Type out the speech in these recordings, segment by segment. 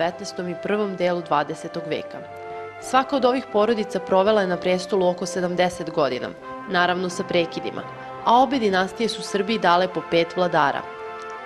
19. i prvom delu 20. veka. Svaka od ovih porodica provela je na prestolu oko 70 godina, naravno sa prekidima, a obe dinastije su Srbiji dale po pet vladara.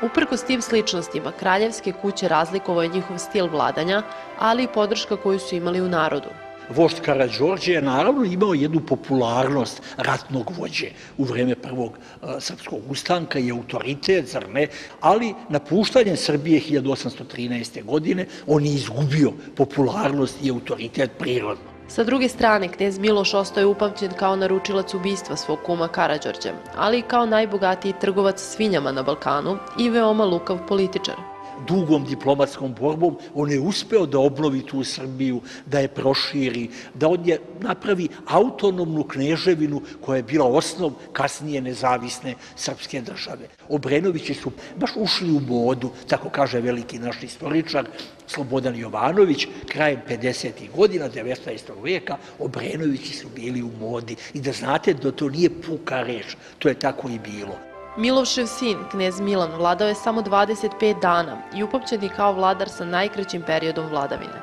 Uprko s tim sličnostima, kraljevske kuće razlikovao je njihov stil vladanja, ali i podrška koju su imali u narodu. Vošt Karadžorđe je naravno imao jednu popularnost ratnog vođe u vreme prvog e, srpskog ustanka i autoritet, zar ne? Ali napuštanjem Srbije 1813. godine on je izgubio popularnost i autoritet prirodno. Sa druge strane, knez Miloš ostaje upamćen kao naručilac ubistva svog kuma Karadžorđe, ali i kao najbogatiji trgovac svinjama na Balkanu i veoma lukav političar dugom diplomatskom borbom, on je uspeo da obnovi tu Srbiju, da je proširi, da on je napravi autonomnu kneževinu koja je bila osnov kasnije nezavisne srpske države. Obrenovići su baš ušli u modu, tako kaže veliki naš istoričar, Slobodan Jovanović, krajem 50. godina 19. vijeka, Obrenovići su bili u modi. I da znate da to nije puka reč, to je tako i bilo. Milovšev sin, knez Milan, vladao je samo 25 dana i upopćen je kao vladar sa najkraćim periodom vladavine.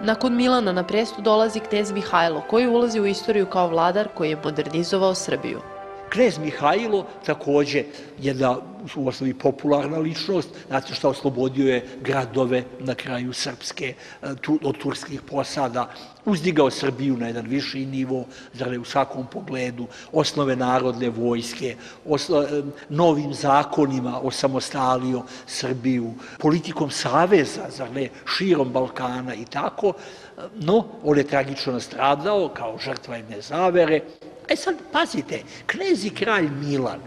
Nakon Milana na prestu dolazi knez Mihajlo, koji ulazi u istoriju kao vladar koji je modernizovao Srbiju. Knez Mihajlo također jedna u osnovi popularna ličnost, znate što oslobodio je gradove na kraju Srpske e, tu, od turskih posada, uzdigao Srbiju na jedan viši nivo, zrali u svakom pogledu, osnove narodne vojske, osno, e, novim zakonima osamostalio Srbiju, politikom Saveza, zrali, širom Balkana i tako, e, no, on je tragično nastradao kao žrtva jedne zavere, E sad, pazite, knez i kralj Milan,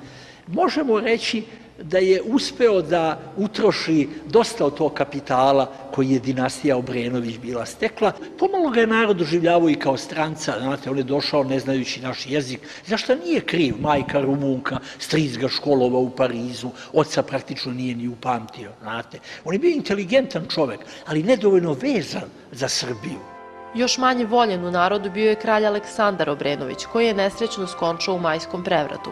možemo reći da je uspeo da utroši dosta od tog kapitala koji je dinastija Obrenović bila stekla. Pomalo ga je narod doživljavao i kao stranca, znate, on je došao ne znajući naš jezik. Zašto nije kriv majka Rumunka, stric ga školova u Parizu, oca praktično nije ni upamtio, znate. On je bio inteligentan čovek, ali nedovoljno vezan za Srbiju. Još manje voljen u narodu bio je kralj Aleksandar Obrenović, koji je nesrećno skončao u majskom prevratu.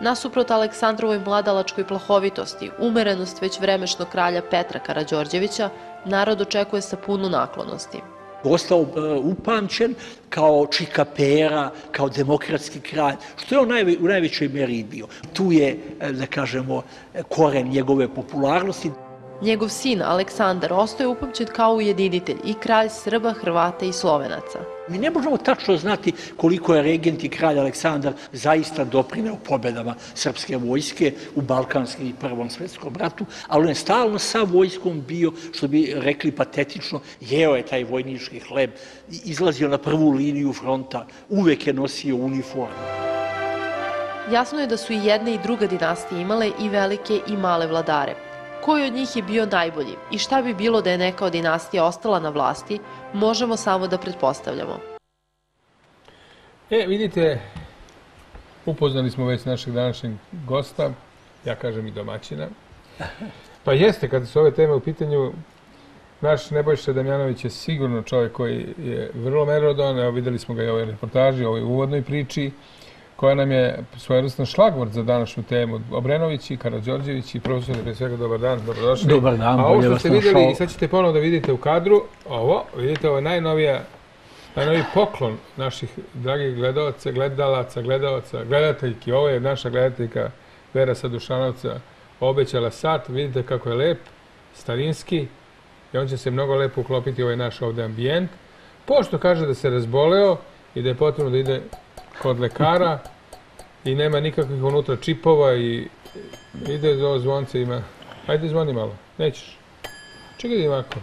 Nasuprot Aleksandrovoj mladalačkoj plahovitosti, umerenost već vremešnog kralja Petra Karadžorđevića, narod očekuje sa puno naklonosti. Ostao e, upamćen kao čikapera, kao demokratski kralj, što je on u najvećoj meri bio. Tu je, e, da kažemo, e, koren njegove popularnosti. Njegov sin, Aleksandar, ostaje upamćen kao ujedinitelj i kralj Srba, Hrvata i Slovenaca. Mi ne možemo tačno znati koliko je regent i kralj Aleksandar zaista doprineo pobedama srpske vojske u Balkanskom i Prvom svetskom ratu, ali on je stalno sa vojskom bio, što bi rekli patetično, jeo je taj vojnički hleb, izlazio na prvu liniju fronta, uvek je nosio uniformu. Jasno je da su i jedna i druga dinastija imale i velike i male vladare koji od njih je bio najbolji i šta bi bilo da je neka od dinastija ostala na vlasti, možemo samo da pretpostavljamo. E, vidite, upoznali smo već našeg današnjeg gosta, ja kažem i domaćina. Pa jeste, kada su ove teme u pitanju, naš Nebojša Damjanović je sigurno čovjek koji je vrlo merodan, evo videli smo ga i u ovoj reportaži, u ovoj uvodnoj priči, koja nam je svojevrstan šlagvord za današnju temu. Obrenović i Karadžorđević i profesor, pre svega, dobar dan, dobrodošli. Dobar dan, A ovo što ste vidjeli, i sad ćete ponovno da vidite u kadru, ovo, vidite, ovo je najnovija, najnoviji poklon naših dragih gledalaca, gledalaca, gledalaca, gledateljki. Ovo je naša gledateljka Vera Sadušanovca obećala sat, vidite kako je lep, starinski, i on će se mnogo lepo uklopiti ovaj naš ovdje ambijent. Pošto kaže da se razboleo i da je potrebno da ide kod lekara i nema nikakvih unutra čipova i ide do zvonce ima. Hajde zvoni malo. Nećeš. Čekaj da ovako.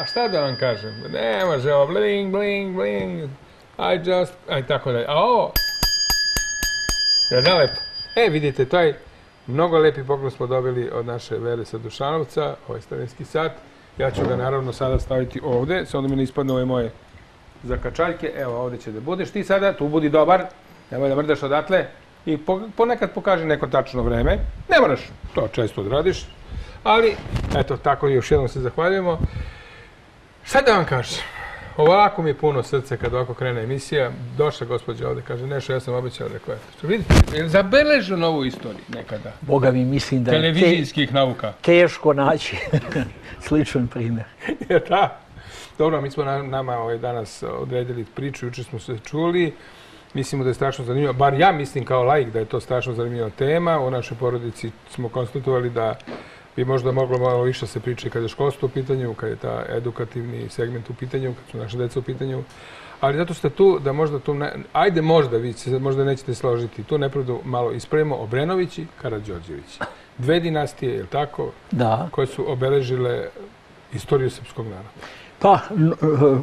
A šta da vam kažem? Ne može ovo. Bling, bling, bling. I just... Aj, tako da. A ovo... Je da lepo? E, vidite, taj mnogo lepi poklon smo dobili od naše Vere Sadušanovca, ovaj starinski sat. Ja ću ga naravno sada staviti ovde, sad mi ne ispadne ove moje za kačaljke, evo ovdje će da budeš ti sada, tu budi dobar, nemoj da mrdaš odatle i ponekad pokaži neko tačno vreme, ne moraš to često odradiš, ali eto tako još jednom se zahvaljujemo. Šta da vam kažem? ovako mi je puno srce kad ovako krene emisija. Došla gospođa ovde, kaže, nešto, ja sam obećao, rekao je. Vidite, je li zabeležio novu istoriju nekada? Boga mi mislim da je te, nauka. teško naći sličan primjer. Je da. Dobro, mi smo na- nama ovaj, danas odredili priču, juče smo se čuli. Mislimo da je strašno zanimljivo, bar ja mislim kao laik da je to strašno zanimljiva tema. U našoj porodici smo konstatovali da bi možda moglo malo više se priče kada je školstvo u pitanju, kada je ta edukativni segment u pitanju, kad su naše deca u pitanju. Ali zato ste tu da možda tu, ne, ajde možda, vi se možda nećete složiti, tu nepravdu malo ispravimo Obrenović i Karadžorđević. Dve dinastije, je li tako, Da. koje su obeležile istoriju srpskog naroda. Pa, n-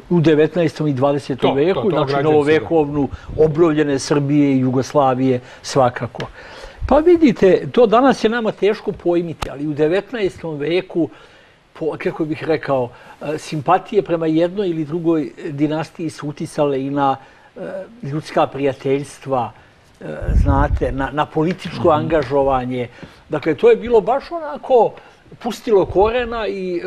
u 19. i 20. To, to, veku, to, znači novovekovnu, obnovljene Srbije i Jugoslavije svakako. Pa vidite, to danas je nama teško pojmiti, ali u 19. veku, po, kako bih rekao, e, simpatije prema jednoj ili drugoj dinastiji su uticale i na e, ljudska prijateljstva, znate, na, na političko angažovanje. Dakle, to je bilo baš onako pustilo korena i e,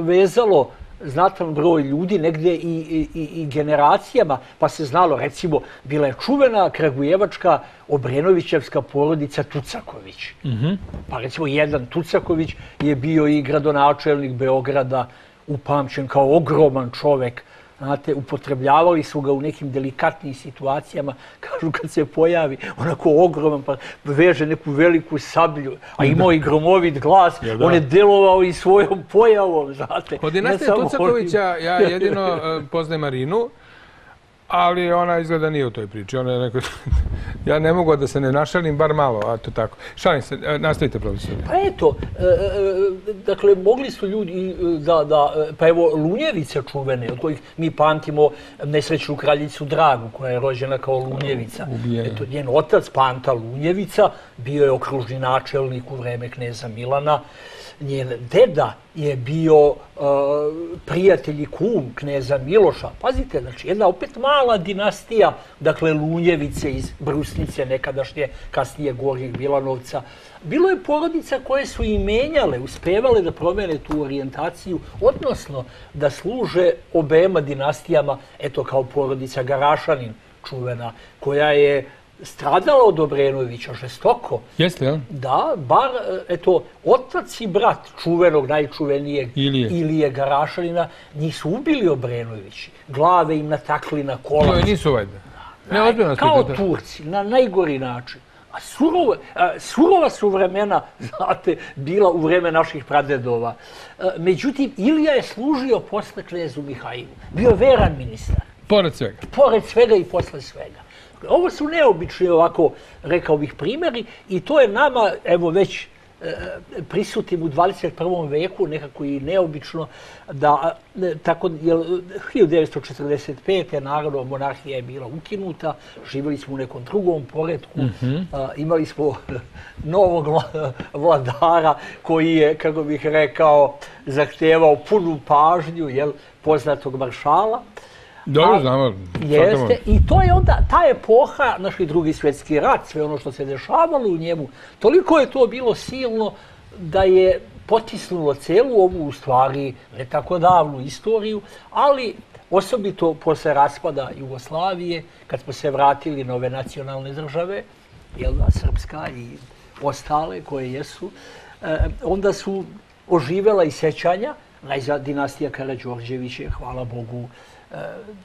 vezalo znatan broj ljudi, negdje i, i, i- i generacijama, pa se znalo, recimo, bila je čuvena Kragujevačka Obrenovićevska porodica Tucaković. Pa recimo jedan Tucaković je bio i gradonačelnik Beograda, upamćen kao ogroman čovek. Znate, upotrebljavali su ga u nekim delikatnim situacijama, kažu kad se pojavi, onako ogroman, pa veže neku veliku sablju, a imao i gromovit glas, Jel on je delovao i svojom pojavom, znate. Od dinastije Tucakovića ja jedino e, poznajem Marinu, ali ona izgleda nije u toj priči. Ona je neko... ja ne mogu da se ne našalim, bar malo, a to tako. Šalim se, e, nastavite profesor. Pa eto, e, e, dakle, mogli su ljudi da, da, pa evo, Lunjevice čuvene, od kojih mi pamtimo nesrećnu kraljicu Dragu, koja je rođena kao Lunjevica. Ubijena. Eto, njen otac, Panta Lunjevica, bio je okružni načelnik u vreme kneza Milana. Njen deda je bio uh, prijatelj i kum kneza Miloša. Pazite, znači jedna opet mala dinastija, dakle Lunjevice iz Brusnice, nekadašnje, kasnije Gorih Milanovca. Bilo je porodica koje su i menjale, uspevale da promene tu orijentaciju, odnosno da služe obema dinastijama, eto kao porodica Garašanin čuvena, koja je stradala od Obrenovića žestoko, Jeste, jel? da, bar, eto, otac i brat čuvenog, najčuvenijeg Ilije. Ilije Garašanina, njih su ubili Obrenovići. Glave im natakli na To kolac. je nisu valjda. Ne, ozbiljno Kao. Turci, na najgori način. A surova, surova su vremena, znate, bila u vreme naših pradedova. E, Međutim, Ilija je služio posle knezu Mihajlu. Bio veran ministar Pored svega. pored svega i posle svega. Ovo su neobični ovako, rekao bih, primjeri i to je nama, evo već e, prisutnim u 21. veku, nekako i neobično, da, e, tako, jel, 1945. naravno monarhija je bila ukinuta, živjeli smo u nekom drugom poredku, a, imali smo novog vla- vladara koji je, kako bih rekao, zahtevao punu pažnju, jel, poznatog maršala. Dobro, znamo. Jeste, i to je onda ta epoha, naš i drugi svjetski rat, sve ono što se dešavalo u njemu, toliko je to bilo silno da je potisnulo celu ovu, u stvari, ne tako davnu istoriju, ali osobito posle raspada Jugoslavije, kad smo se vratili na ove nacionalne države, jel da, Srpska i ostale koje jesu, e, onda su oživela i sećanja, najzad dinastija Karađorđević je, hvala Bogu,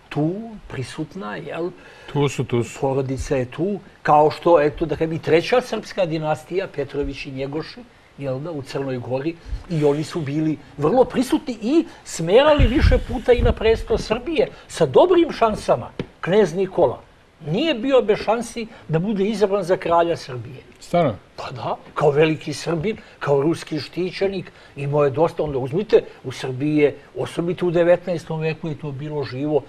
tu, prisutna, jel? Tu su, tu su. Porodica je tu, kao što, eto, da kažem, i treća srpska dinastija, Petrović i Njegoši, jel da, u Crnoj Gori, i oni su bili vrlo prisutni i smerali više puta i na presto Srbije sa dobrim šansama. Knez Nikola nije bio bez šansi da bude izabran za kralja Srbije. Stvarno? Pa da, kao veliki Srbin, kao ruski štićanik, imao je dosta, onda uzmite, u Srbiji je, osobito u 19. veku je to bilo živo,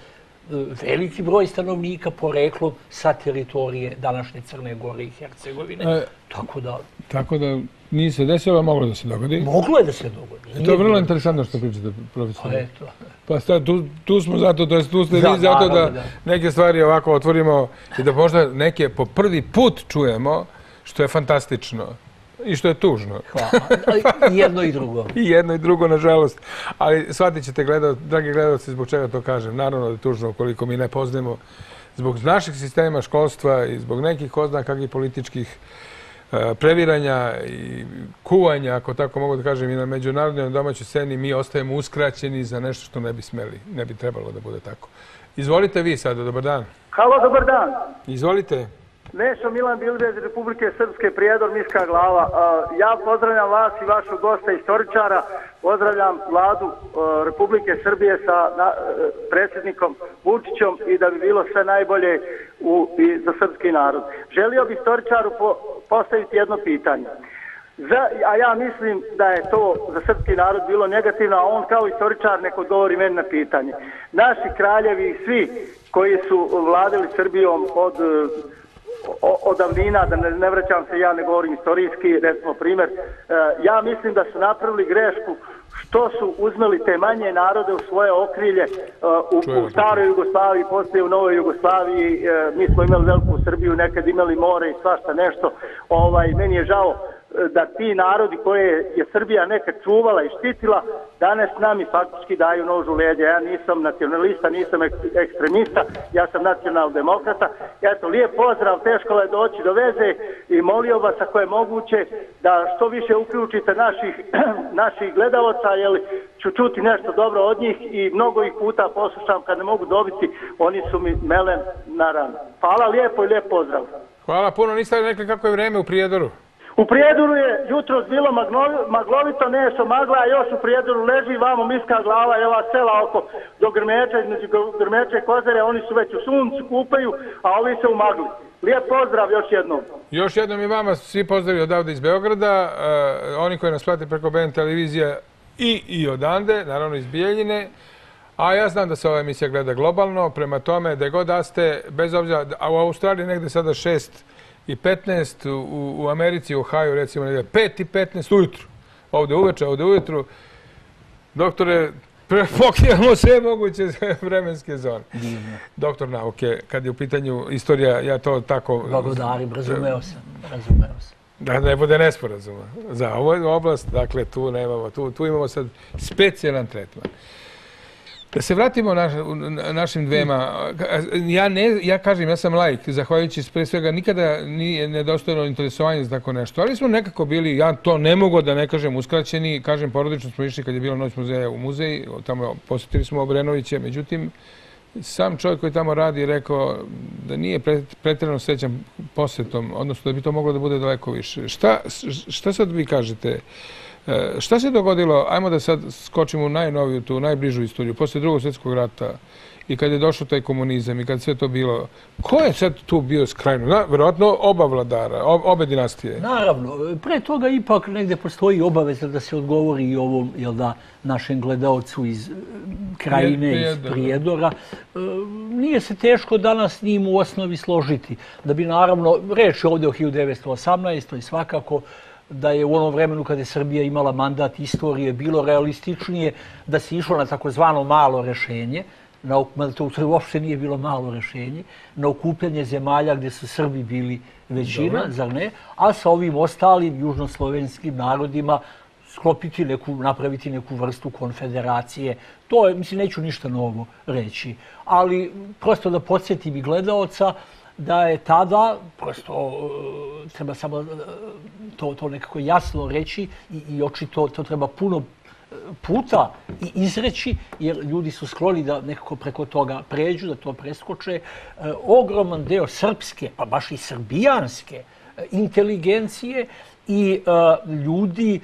e, veliki broj stanovnika poreklom sa teritorije današnje Crne Gore i Hercegovine. E, Tako da, Tako da nije se desilo, a moglo da se dogodi. moglo je da se dogodi. To je vrlo interesantno što pričate, Pa profesor. eto. Pa sta, tu, tu smo zato, to jest tu ste vi zato da, naravno, da. neke stvari ovako otvorimo i da možda neke po prvi put čujemo, što je fantastično. I što je tužno. Hvala. I jedno i drugo. I jedno i drugo, nažalost. Ali shvatit ćete, dragi gledalci, zbog čega to kažem. Naravno da je tužno ukoliko mi ne poznemo zbog naših sistema školstva i zbog nekih ko zna kakvih političkih previranja i kuvanja, ako tako mogu da kažem, i na međunarodnoj domaćoj sceni, mi ostajemo uskraćeni za nešto što ne bi smeli, ne bi trebalo da bude tako. Izvolite vi sada, dobar dan. Halo, dobar dan. Izvolite. Nešo Milan Bilbez, Republike Srpske, Prijedor, Miška glava. Ja pozdravljam vas i vašu gosta istoričara. Pozdravljam vladu e, Republike Srbije sa e, predsjednikom Vučićom i da bi bilo sve najbolje u, i za srpski narod. Želio bih istoričaru po, postaviti jedno pitanje. Za, a ja mislim da je to za srpski narod bilo negativno, a on kao istoričar neko govori meni na pitanje. Naši kraljevi i svi koji su vladali Srbijom od od davnina, da ne, ne vraćam se, ja ne govorim istorijski, recimo primjer, e, ja mislim da su napravili grešku što su uzmeli te manje narode u svoje okrilje uh, u, u staroj Jugoslaviji, poslije u novoj Jugoslaviji, uh, mi smo imali veliku Srbiju, nekad imali more i svašta nešto, ovaj, meni je žao da ti narodi koje je Srbija nekad čuvala i štitila, danas nami faktički daju nož u leđe. Ja nisam nacionalista, nisam ekstremista, ja sam nacionaldemokrata. Eto, lijep pozdrav, teško je doći do veze i molio vas ako je moguće da što više uključite naših, naših gledalaca, jer ću čuti nešto dobro od njih i mnogo ih puta poslušam kad ne mogu dobiti, oni su mi melen na ranu. Hvala lijepo i lijep pozdrav. Hvala puno, niste rekli kako je vreme u Prijedoru? U Prijedoru je jutro bilo maglovito, nešto magla, a još u Prijedoru leži vamo miska glava i ova sela oko do Grmeća, između Grmeća i Kozare, oni su već u suncu, kupaju, a ovi se u magli. Lijep pozdrav još jednom. Još jednom i vama svi pozdravi odavde iz Beograda, e, oni koji nas plati preko BN televizije i, i odande, naravno iz Bijeljine. A ja znam da se ova emisija gleda globalno, prema tome da god da ste, bez obzira, a u Australiji negde sada šest i 15 u, u Americi, u Ohio, recimo, 5 i 15 ujutru. Ovde uveče, ovde ujutru. Doktore, pokrijemo sve moguće vremenske zone. Divno. Doktor nauke, kad je u pitanju istorija, ja to tako... Blagodarim, razumeo sam, razumeo sam. Da ne bude nesporazuma. Za ovu oblast, dakle, tu nemamo, tu, tu imamo sad specijalan tretman. Da se vratimo na, našim dvema. Ja, ne, ja kažem, ja sam lajk, zahvaljujući pre svega, nikada nije nedostojno interesovanje za tako nešto. Ali smo nekako bili, ja to ne mogu da ne kažem, uskraćeni. Kažem, porodično smo išli kad je bila noć muzeja u muzej. Tamo posjetili smo Obrenoviće. Međutim, sam čovjek koji tamo radi rekao da nije pretredno srećan posjetom, odnosno da bi to moglo da bude daleko više. Šta, šta sad vi kažete? E, šta se dogodilo, ajmo da sad skočimo u najnoviju, tu najbližu istoriju, posle drugog svjetskog rata i kad je došao taj komunizam i kad sve to bilo, ko je sad tu bio skrajno? Na, verovatno oba vladara, obe dinastije. Naravno, pre toga ipak negde postoji obaveza da se odgovori i ovom, jel da, našem gledalcu iz e, krajine, iz Prijedora. E, nije se teško danas njim u osnovi složiti. Da bi naravno, reč je ovdje o 1918. i svakako, da je u onom vremenu kada je Srbija imala mandat istorije bilo realističnije da se išlo na takozvano malo rešenje, na, to uopšte nije bilo malo rešenje, na okupljanje zemalja gdje su Srbi bili većina, zar ne, a sa ovim ostalim južnoslovenskim narodima sklopiti neku, napraviti neku vrstu konfederacije. To je, mislim, neću ništa novo reći. Ali prosto da podsjetim i gledaoca, da je tada, prosto e, treba samo e, to, to nekako jasno reći i, i očito to treba puno e, puta i izreći, jer ljudi su skloni da nekako preko toga pređu, da to preskoče. ogroman deo srpske, pa baš i srbijanske inteligencije i ljudi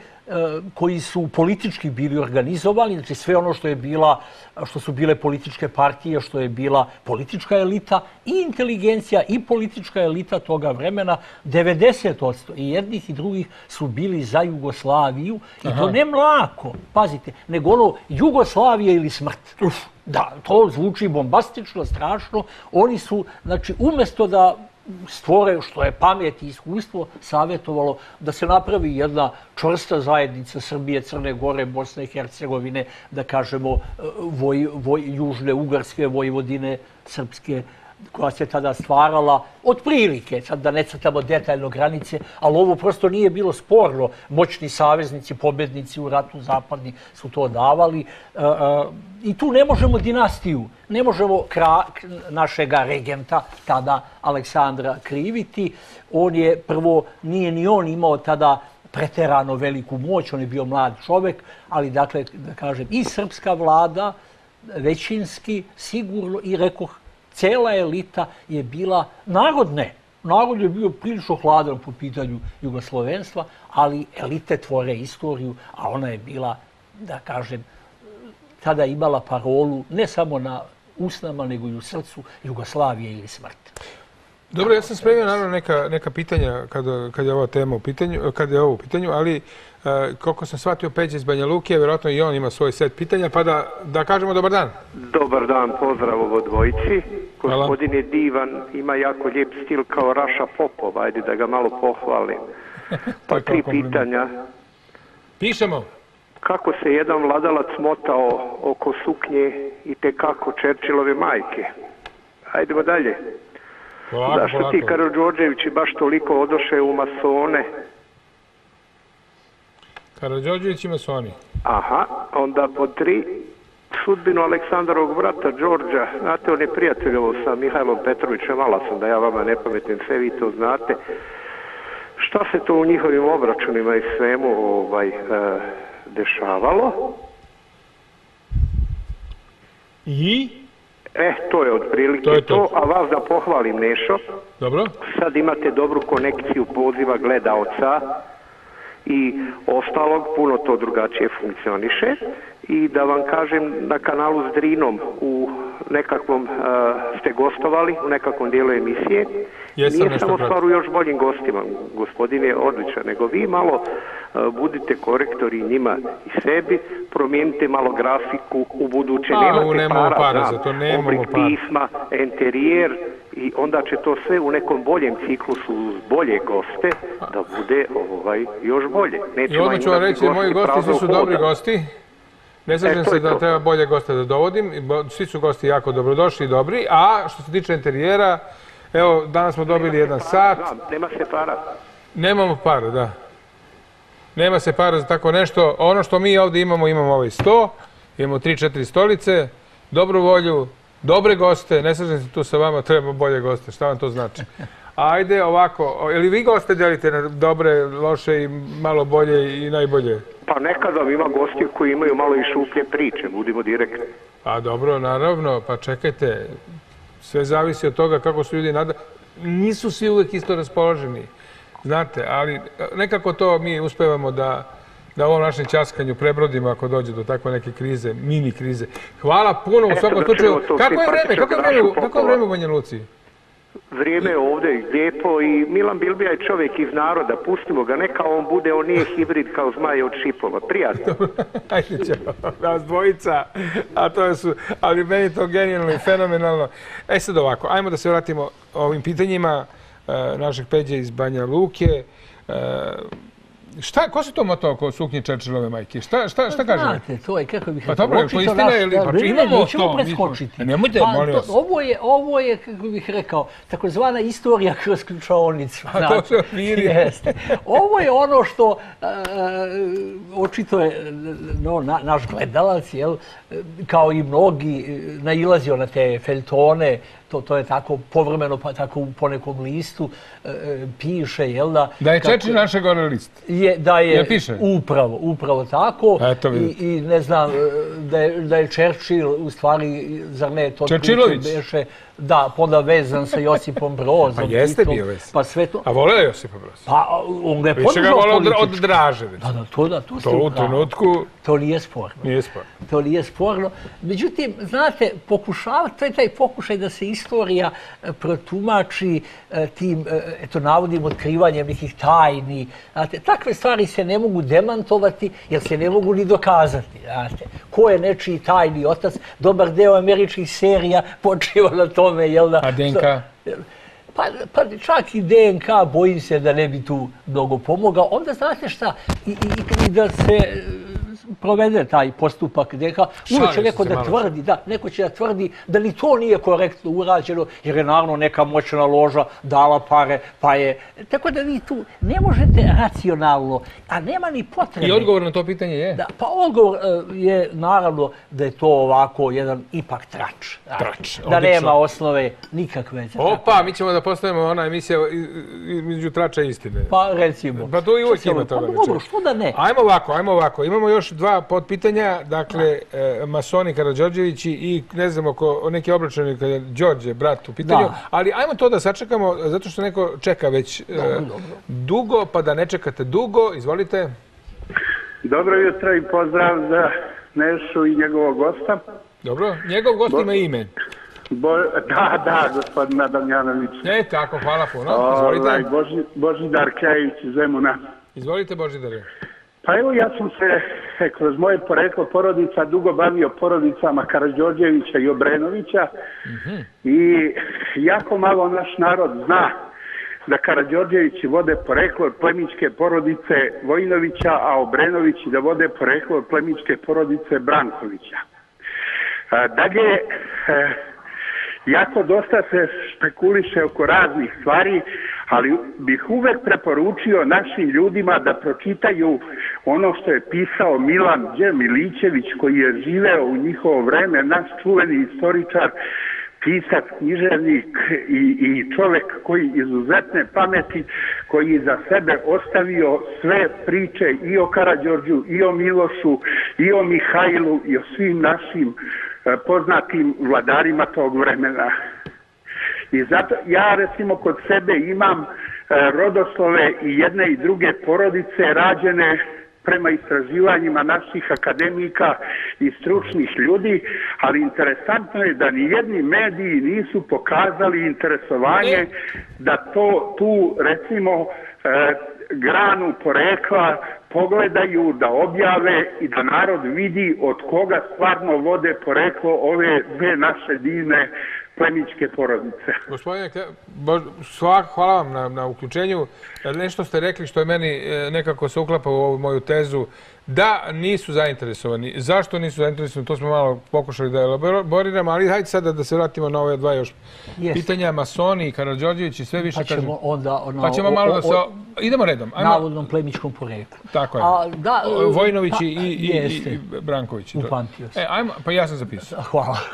koji su politički bili organizovani, znači sve ono što je bila, što su bile političke partije, što je bila politička elita i inteligencija i politička elita toga vremena, 90% i jednih i drugih su bili za Jugoslaviju i to ne mlako, pazite, nego ono Jugoslavije ili smrt. Uf, da, to zvuči bombastično, strašno. Oni su, znači, umjesto da stvore što je pamet i iskustvo savjetovalo da se napravi jedna čvrsta zajednica Srbije, Crne Gore, Bosne i Hercegovine, da kažemo eh, voj, voj, južne, ugarske, vojvodine, srpske, koja se tada stvarala, od prilike, sad da ne crtamo detaljno granice, ali ovo prosto nije bilo sporno. Moćni saveznici, pobednici u ratu zapadni su to davali. E, e, I tu ne možemo dinastiju, ne možemo kra, našega regenta, tada Aleksandra, kriviti. On je prvo, nije ni on imao tada preterano veliku moć, on je bio mlad čovek, ali dakle, da kažem, i srpska vlada, većinski, sigurno, i rekoh, cela elita je bila narodne. Narod je bio prilično hladan po pitanju jugoslovenstva, ali elite tvore istoriju, a ona je bila, da kažem, tada imala parolu ne samo na usnama, nego i u srcu Jugoslavije ili smrt. Dobro, ja sam spremio naravno neka, neka pitanja kada, kad je ova tema u pitanju, kad je ovo u pitanju, ali uh, koliko sam shvatio Peđe iz Banja Luke, vjerojatno i on ima svoj set pitanja, pa da, da kažemo dobar dan. Dobar dan, pozdrav ovo dvojici. Gospodin je divan, ima jako lijep stil kao Raša Popov, ajde da ga malo pohvalim. Pa tri pitanja. Pišemo. Kako se jedan vladalac motao oko suknje i te kako Čerčilove majke? Ajdemo dalje. Polako, Zašto polako. ti Karadžođevići baš toliko odoše u masone? Karadžođević ima su oni. Aha, onda pod tri, sudbinu Aleksandrovog brata Đorđa, znate, on je prijateljovo sa Mihajlom Petrovićem, mala sam da ja vama ne pametim, sve vi to znate. Šta se to u njihovim obračunima i svemu ovaj, e, dešavalo? I? E, to je otprilike To to, je to. a vas da pohvalim Nešo, Dobro. sad imate dobru konekciju poziva gledaoca i ostalog, puno to drugačije funkcioniše i da vam kažem na kanalu s Drinom u nekakvom uh, ste gostovali u nekakvom dijelu emisije Jesam nije samo stvar u još boljim gostima gospodin je odličan nego vi malo uh, budite korektori njima i sebi promijenite malo grafiku u buduće A, nemate u, nemamo para, para za to, nemamo oblik para. pisma, enterijer i onda će to sve u nekom boljem ciklusu uz bolje goste da bude ovaj još bolje. I Nećemo odmah ću vam reći da moji gosti su hoda. dobri gosti. Ne slažem E, se da to. treba bolje goste da dovodim. Svi su gosti jako dobrodošli i dobri. A što se tiče interijera, evo, danas smo dobili jedan sat. Nema se para. Nemamo para, da. Nema se para za tako nešto. Ono što mi ovdje imamo, imamo ovaj sto, imamo tri, četiri stolice, dobru volju, dobre goste, ne slažem se tu sa vama, treba bolje goste. Šta vam to znači? Ajde ovako, ili vi goste delite na dobre, loše i malo bolje i najbolje? Pa nekad vam ima gosti koji imaju malo i šuplje priče, budimo direktni. A dobro, naravno, pa čekajte, sve zavisi od toga kako su ljudi nada... Nisu svi uvek isto raspoloženi, znate, ali e, nekako to mi uspevamo da da ovom našem časkanju prebrodimo ako dođe do takve neke krize, mini krize. Hvala puno u svakom slučaju. je vreme? kako je vreme u Banja Luci? Vrijeme je ovdje lijepo i Milan Bilbija je čovjek iz naroda, pustimo ga, neka on bude, on nije hibrid kao zmaj od šipova, prijatno. Ajde ćemo, nas dvojica, a to su, ali meni to genijalno i fenomenalno. E sad ovako, ajmo da se vratimo ovim pitanjima e, našeg peđa iz Banja Luke. E, šta, ko se to motao oko suknje Čerčilove majke? Šta, šta, šta kaže? Znate, to je, kako bih Pa dobro, je to istina ili- pa ne, imamo to, preskočiti. Nemojte, Pa, molim to- vas. Ovo je, ovo je, kako bih rekao, takozvana istorija kroz ključaonicu. A to su okviri. Jeste. Ovo je ono što e, očito je no, na, naš gledalac, jel, kao i mnogi, e, nailazio na te feljtone, to, to je tako povremeno, pa tako u ponekom listu e, e, piše, jel da... Da je Čerčil naše gore list. je da je piše? upravo upravo tako Eto i, vidite. i ne znam e, da je, da je Churchill u stvari zar ne to Churchillović? beše da poda vezan sa Josipom Brozom Pa jeste bio vezan. pa sve to A vole je Josipa Broz? pa on ga je Više ga podržao vole od, od politički. Draževića. da, da, to da, to, ste To u trenutku To nije sporno. nije spor. To nije sporno. Međutim, znate, pokušava, to je taj pokušaj da se istorija e, protumači e, tim, e, eto, navodim, otkrivanjem nekih tajni. Znate, takve stvari se ne mogu demantovati, jer se ne mogu ni dokazati. Znate, ko je nečiji tajni otac, dobar deo američkih serija počiva na tome, jel da... A DNK? Pa, pa čak i DNK bojim se da ne bi tu mnogo pomogao. Onda znate šta, i, i, i da se provede taj postupak DNK. Uvijek će neko da tvrdi, da, neko će da tvrdi da ni to nije korektno urađeno, jer je naravno neka moćna loža dala pare, pa je... Tako da vi tu ne možete racionalno, a nema ni potrebe. I odgovor na to pitanje je? Da, pa odgovor e, je naravno da je to ovako jedan ipak trač. Da, Trač, Da odlično. nema osnove nikakve. Opa, mi ćemo da postavimo ona emisija između trača i istine. Pa recimo. Pa to i uvijek ima toga. Pa dobro, što da ne? Ajmo ovako, ajmo ovako. Imamo još dva podpitanja. Dakle, e, Masoni Karadžorđevići i ne znam oko neke obračune kada je Đorđe, brat, u pitanju. Da. Ali ajmo to da sačekamo, zato što neko čeka već e, dugo, pa da ne čekate dugo. Izvolite. Dobro jutro i pozdrav za Nešu i njegovog gosta. Dobro. Njegov gost ima ime. Bo, da, da, gospodina Damjanović. E, tako, hvala puno. Izvolite. Ovaj, Boži, Božidar iz Zemuna. Izvolite, Božidare. Pa evo ja sam se e, kroz moje poreklo porodica dugo bavio porodicama Karadžorđevića i Obrenovića. I jako malo naš narod zna da Karadžorđevići vode poreklo od plemičke porodice Vojnovića, a Obrenovići da vode poreklo od plemičke porodice Brankovića. A, Dalje, e, jako dosta se špekuliše oko raznih stvari, ali bih uvek preporučio našim ljudima da pročitaju ono što je pisao Milan Đe Milićević koji je živeo u njihovo vreme, naš čuveni istoričar, pisac, književnik i, i čovek koji izuzetne pameti, koji za sebe ostavio sve priče i o Karadžorđu, i o Milošu, i o Mihajlu, i o svim našim e, poznatim vladarima tog vremena. I zato ja recimo kod sebe imam e, rodoslove i jedne i druge porodice rađene prema istraživanjima naših akademika i stručnih ljudi, ali interesantno je da ni jedni mediji nisu pokazali interesovanje da to tu recimo e, granu porekla pogledaju, da objave i da narod vidi od koga stvarno vode poreklo ove dve naše divne plemičke porodice. Gospodine, svak, hvala vam na, na uključenju. E, nešto ste rekli što je meni e, nekako se uklapa u ovu moju tezu, da nisu zainteresovani. Zašto nisu zainteresovani, to smo malo pokušali da elaboriramo, ali hajde sada da se vratimo na ove dva još Jeste. pitanja. Masoni i Karadžorđević i sve više Pa kažem. ćemo onda... Ono, Pa ćemo o- malo o- da se... Idemo redom. Ajmo. navodnom plemičkom poreklu. Tako je. A, da, O, Vojnović pa, i, i, i, jeste. i Branković. Upamtio sam. E, ajmo, pa ja sam zapisao.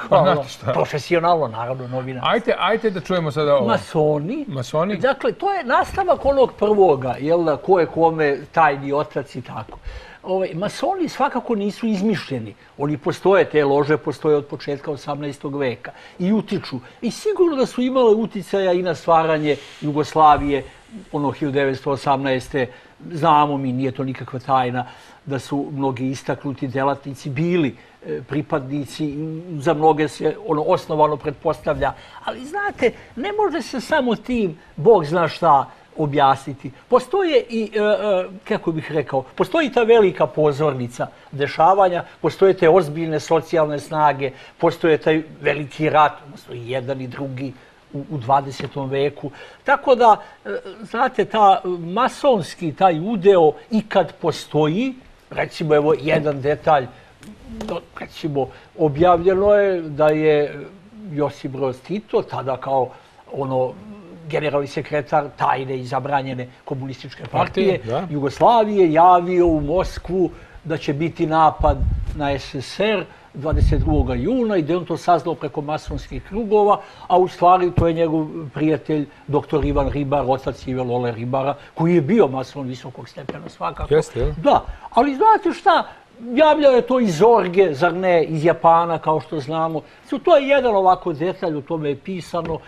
Hvala, šta? Profesionalno, naravno, novina. Ajte da čujemo sada ovo. Masoni. Masoni. Dakle, to je nastavak onog prvoga, jel da, ko je kome tajni otac i tako. Ovaj, masoni svakako nisu izmišljeni. Oni postoje, te lože postoje od početka 18. veka i utiču. I sigurno da su imale uticaja i na stvaranje Jugoslavije, ono 1918. Znamo mi, nije to nikakva tajna, da su mnogi istaknuti delatnici bili e, pripadnici, za mnoge se ono osnovano pretpostavlja. Ali znate, ne može se samo tim, Bog zna šta, objasniti. Postoje i, e, e, kako bih rekao, postoji ta velika pozornica dešavanja, postoje te ozbiljne socijalne snage, postoje taj veliki rat, postoji jedan i drugi u, u 20. veku. Tako da, e, znate, ta masonski, taj udeo i kad postoji, recimo evo jedan detalj, no, recimo, objavljeno je da je Josip Broz Tito, tada kao ono generalni sekretar tajne i zabranjene komunističke partije da. Jugoslavije, javio u Moskvu da će biti napad na SSR 22. juna i da je on to saznao preko masonskih krugova, a u stvari to je njegov prijatelj dr. Ivan Ribar, otac Ive Lole Ribara, koji je bio mason visokog stepena svakako. Jeste, jel? Da, ali znate šta, javljao je to iz Orge, zar ne, iz Japana, kao što znamo. To je jedan ovako detalj, u tome je pisano.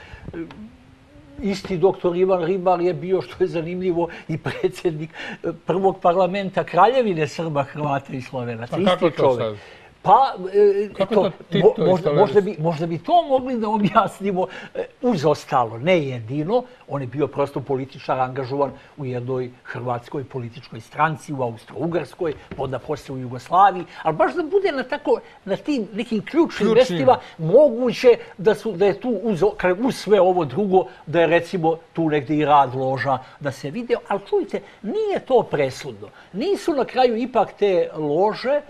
Isti doktor Ivan Ribar je bio, što je zanimljivo, i predsjednik e, prvog parlamenta Kraljevine Srba, Hrvata i Slovenaca. Pa Isti čovjek. sad? Pa, e, Kako to, to mo- možda, bi, možda bi to mogli da objasnimo e, uz ostalo, ne jedino. On je bio prosto političar angažovan u jednoj hrvatskoj političkoj stranci, u Austro-Ugarskoj, pa onda posle u Jugoslaviji, ali baš da bude na, tako, na tim nekim ključnim mestima moguće da, su, da je tu uz, uz sve ovo drugo, da je recimo tu negdje i rad loža, da se vide, ali čujte, nije to presudno. Nisu na kraju ipak te lože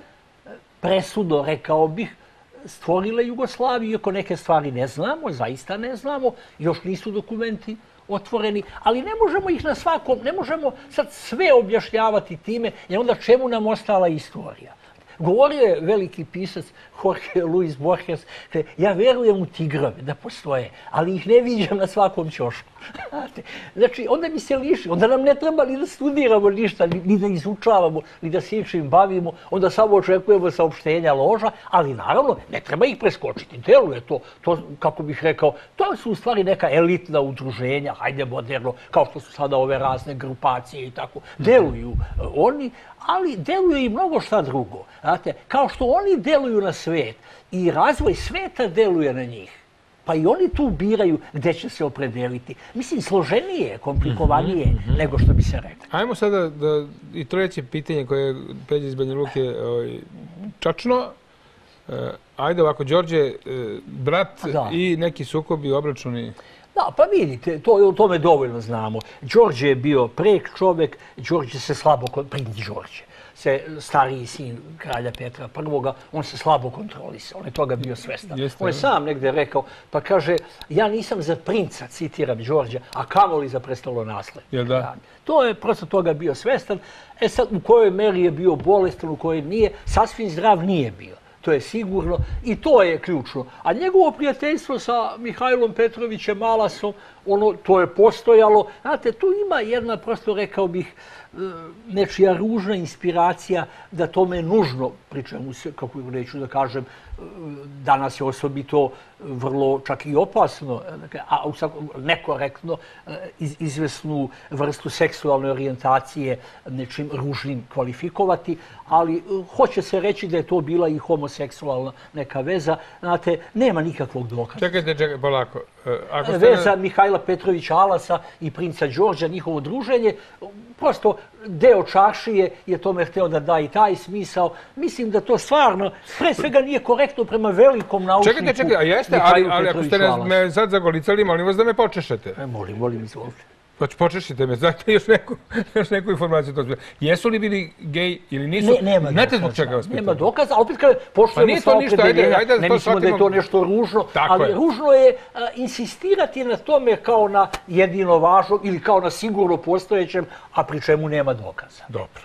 presudno, rekao bih, stvorile Jugoslaviju, iako neke stvari ne znamo, zaista ne znamo, još nisu dokumenti otvoreni, ali ne možemo ih na svakom, ne možemo sad sve objašnjavati time, jer onda čemu nam ostala istorija? Govorio je veliki pisac Jorge Luis Borges, kaže, ja verujem u tigrove da postoje, ali ih ne viđam na svakom ćošku. Znate, Znači, onda mi se liši, onda nam ne treba ni da studiramo ništa, ni, ni da izučavamo, ni da se ičim bavimo, onda samo očekujemo saopštenja loža, ali naravno ne treba ih preskočiti. Deluje to, to, kako bih rekao, to su u stvari neka elitna udruženja, hajde moderno, kao što su sada ove razne grupacije i tako. Deluju e, oni, ali deluje i mnogo šta drugo. Znate, kao što oni deluju na svet i razvoj sveta deluje na njih. Pa i oni tu biraju gde će se opredeliti. Mislim, složenije, komplikovanije nego što bi se reklo. Ajmo sada da, i treće pitanje koje je Peđa iz Banja Luke ovaj, čačno. E, ajde ovako, Đorđe, e, brat i neki sukobi obračuni. Da, pa vidite, to, o tome dovoljno znamo. Đorđe je bio prek čovek, Đorđe se slabo, kon- princ Đorđe, se stariji sin kralja Petra I, on se slabo kontrolisao, on je toga bio svestan. Jeste, on je sam negde rekao, pa kaže, ja nisam za princa, citiram Đorđe, a kamoli za prestalo nasled. Jel da? To je prosto toga bio svestan. E sad, u kojoj meri je bio bolestan, u kojoj nije, sasvim zdrav nije bio. To je sigurno i to je ključno. A njegovo prijateljstvo sa Mihajlom Petrovićem Malasom, ono, to je postojalo. Znate, tu ima jedna, prosto rekao bih, e, nečija ružna inspiracija da tome nužno, pri čemu se, kako neću da kažem, e, danas je osobito vrlo čak i opasno, e, dakle, a u svakom nekorektno iz, izvesnu vrstu seksualne orijentacije nečim ružnim kvalifikovati, ali hoće se reći da je to bila i homoseksualna neka veza. Znate, nema nikakvog dokaza. Čekajte, čekajte, polako. Ako ste Veza Mihajla Petrovića Alasa i princa Đorđa, njihovo druženje, prosto deo čaršije je tome hteo da da i taj smisao. Mislim da to stvarno, pre svega nije korektno prema velikom naučniku Čekajte, čekajte, a jeste, ali, Mihajlu ali ako ste me sad zagolicali, molim vas da me počešete. E, molim, molim, izvolite. Pa počešite me, znate još neku, još neku informaciju. To. Jesu li bili gej ili nisu? Ne, nema Znate zbog čega vas pitam? Nema dokaza, a opet kada Pa poštujemo to sva ništa, ajde, opredeljenja, ajde ne mislimo da je to nešto ružno, Tako ali je. ružno je a, insistirati na tome kao na jedino važnom ili kao na sigurno postojećem, a pri čemu nema dokaza. Dobro.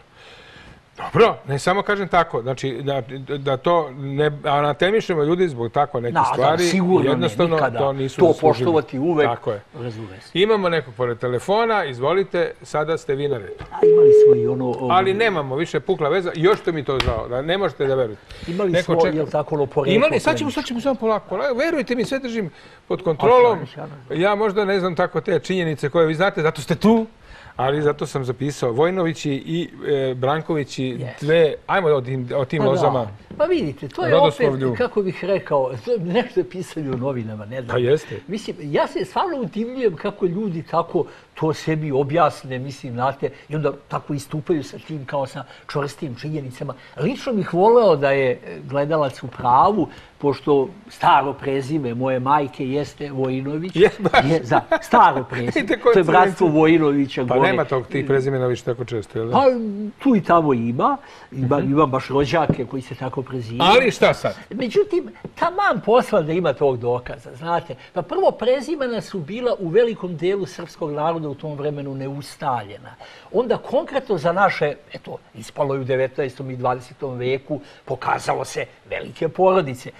Dobro, ne samo kažem tako, znači da, da to ne anatemišemo ljudi zbog tako neke Da, stvari, da, sigurno jednostavno ne, nikada to nisu to zaslužili. poštovati uvek. Tako je. Imamo nekog pored telefona, izvolite, sada ste vi na redu. A imali smo i ono... ovo- Ali nemamo više pukla veza, još ste mi to zvao, da ne možete da verujete. Imali Neko smo, čeka- jel tako, ono poreklo Imali, sad ćemo, sad ćemo samo polako, polako. Verujte mi, sve držim pod kontrolom. Ja možda ne znam tako te činjenice koje vi znate, zato ste tu. Ali zato sam zapisao Vojnovići i e, Brankovići, Yes. dve, ajmo o tim, o tim Pa da. lozama. Pa vidite, to je opet, kako bih rekao, nešto je pisali u novinama, ne znam. Pa jeste. Mislim, ja se stvarno udivljujem kako ljudi tako to sebi objasne, mislim, znate, i onda tako istupaju sa tim kao sa čvrstim činjenicama. Lično bih voleo da je e, gledalac u pravu, pošto staro prezime moje majke jeste Vojinović. Je, baš. je, za, staro prezime. To je bratstvo. Vojinovića. Pa gore. nema tog tih prezimena više tako često, jel da? Pa tu i tamo ima, ima, ima baš rođake koji se tako prezivaju. Ali šta sad? Međutim, taman posla da ima tog dokaza, znate. Pa prvo, prezimena su bila u velikom delu srpskog naroda u tom vremenu neustaljena. Onda konkretno za naše, eto, ispalo je u 19. i 20. veku, pokazalo se velike porodice.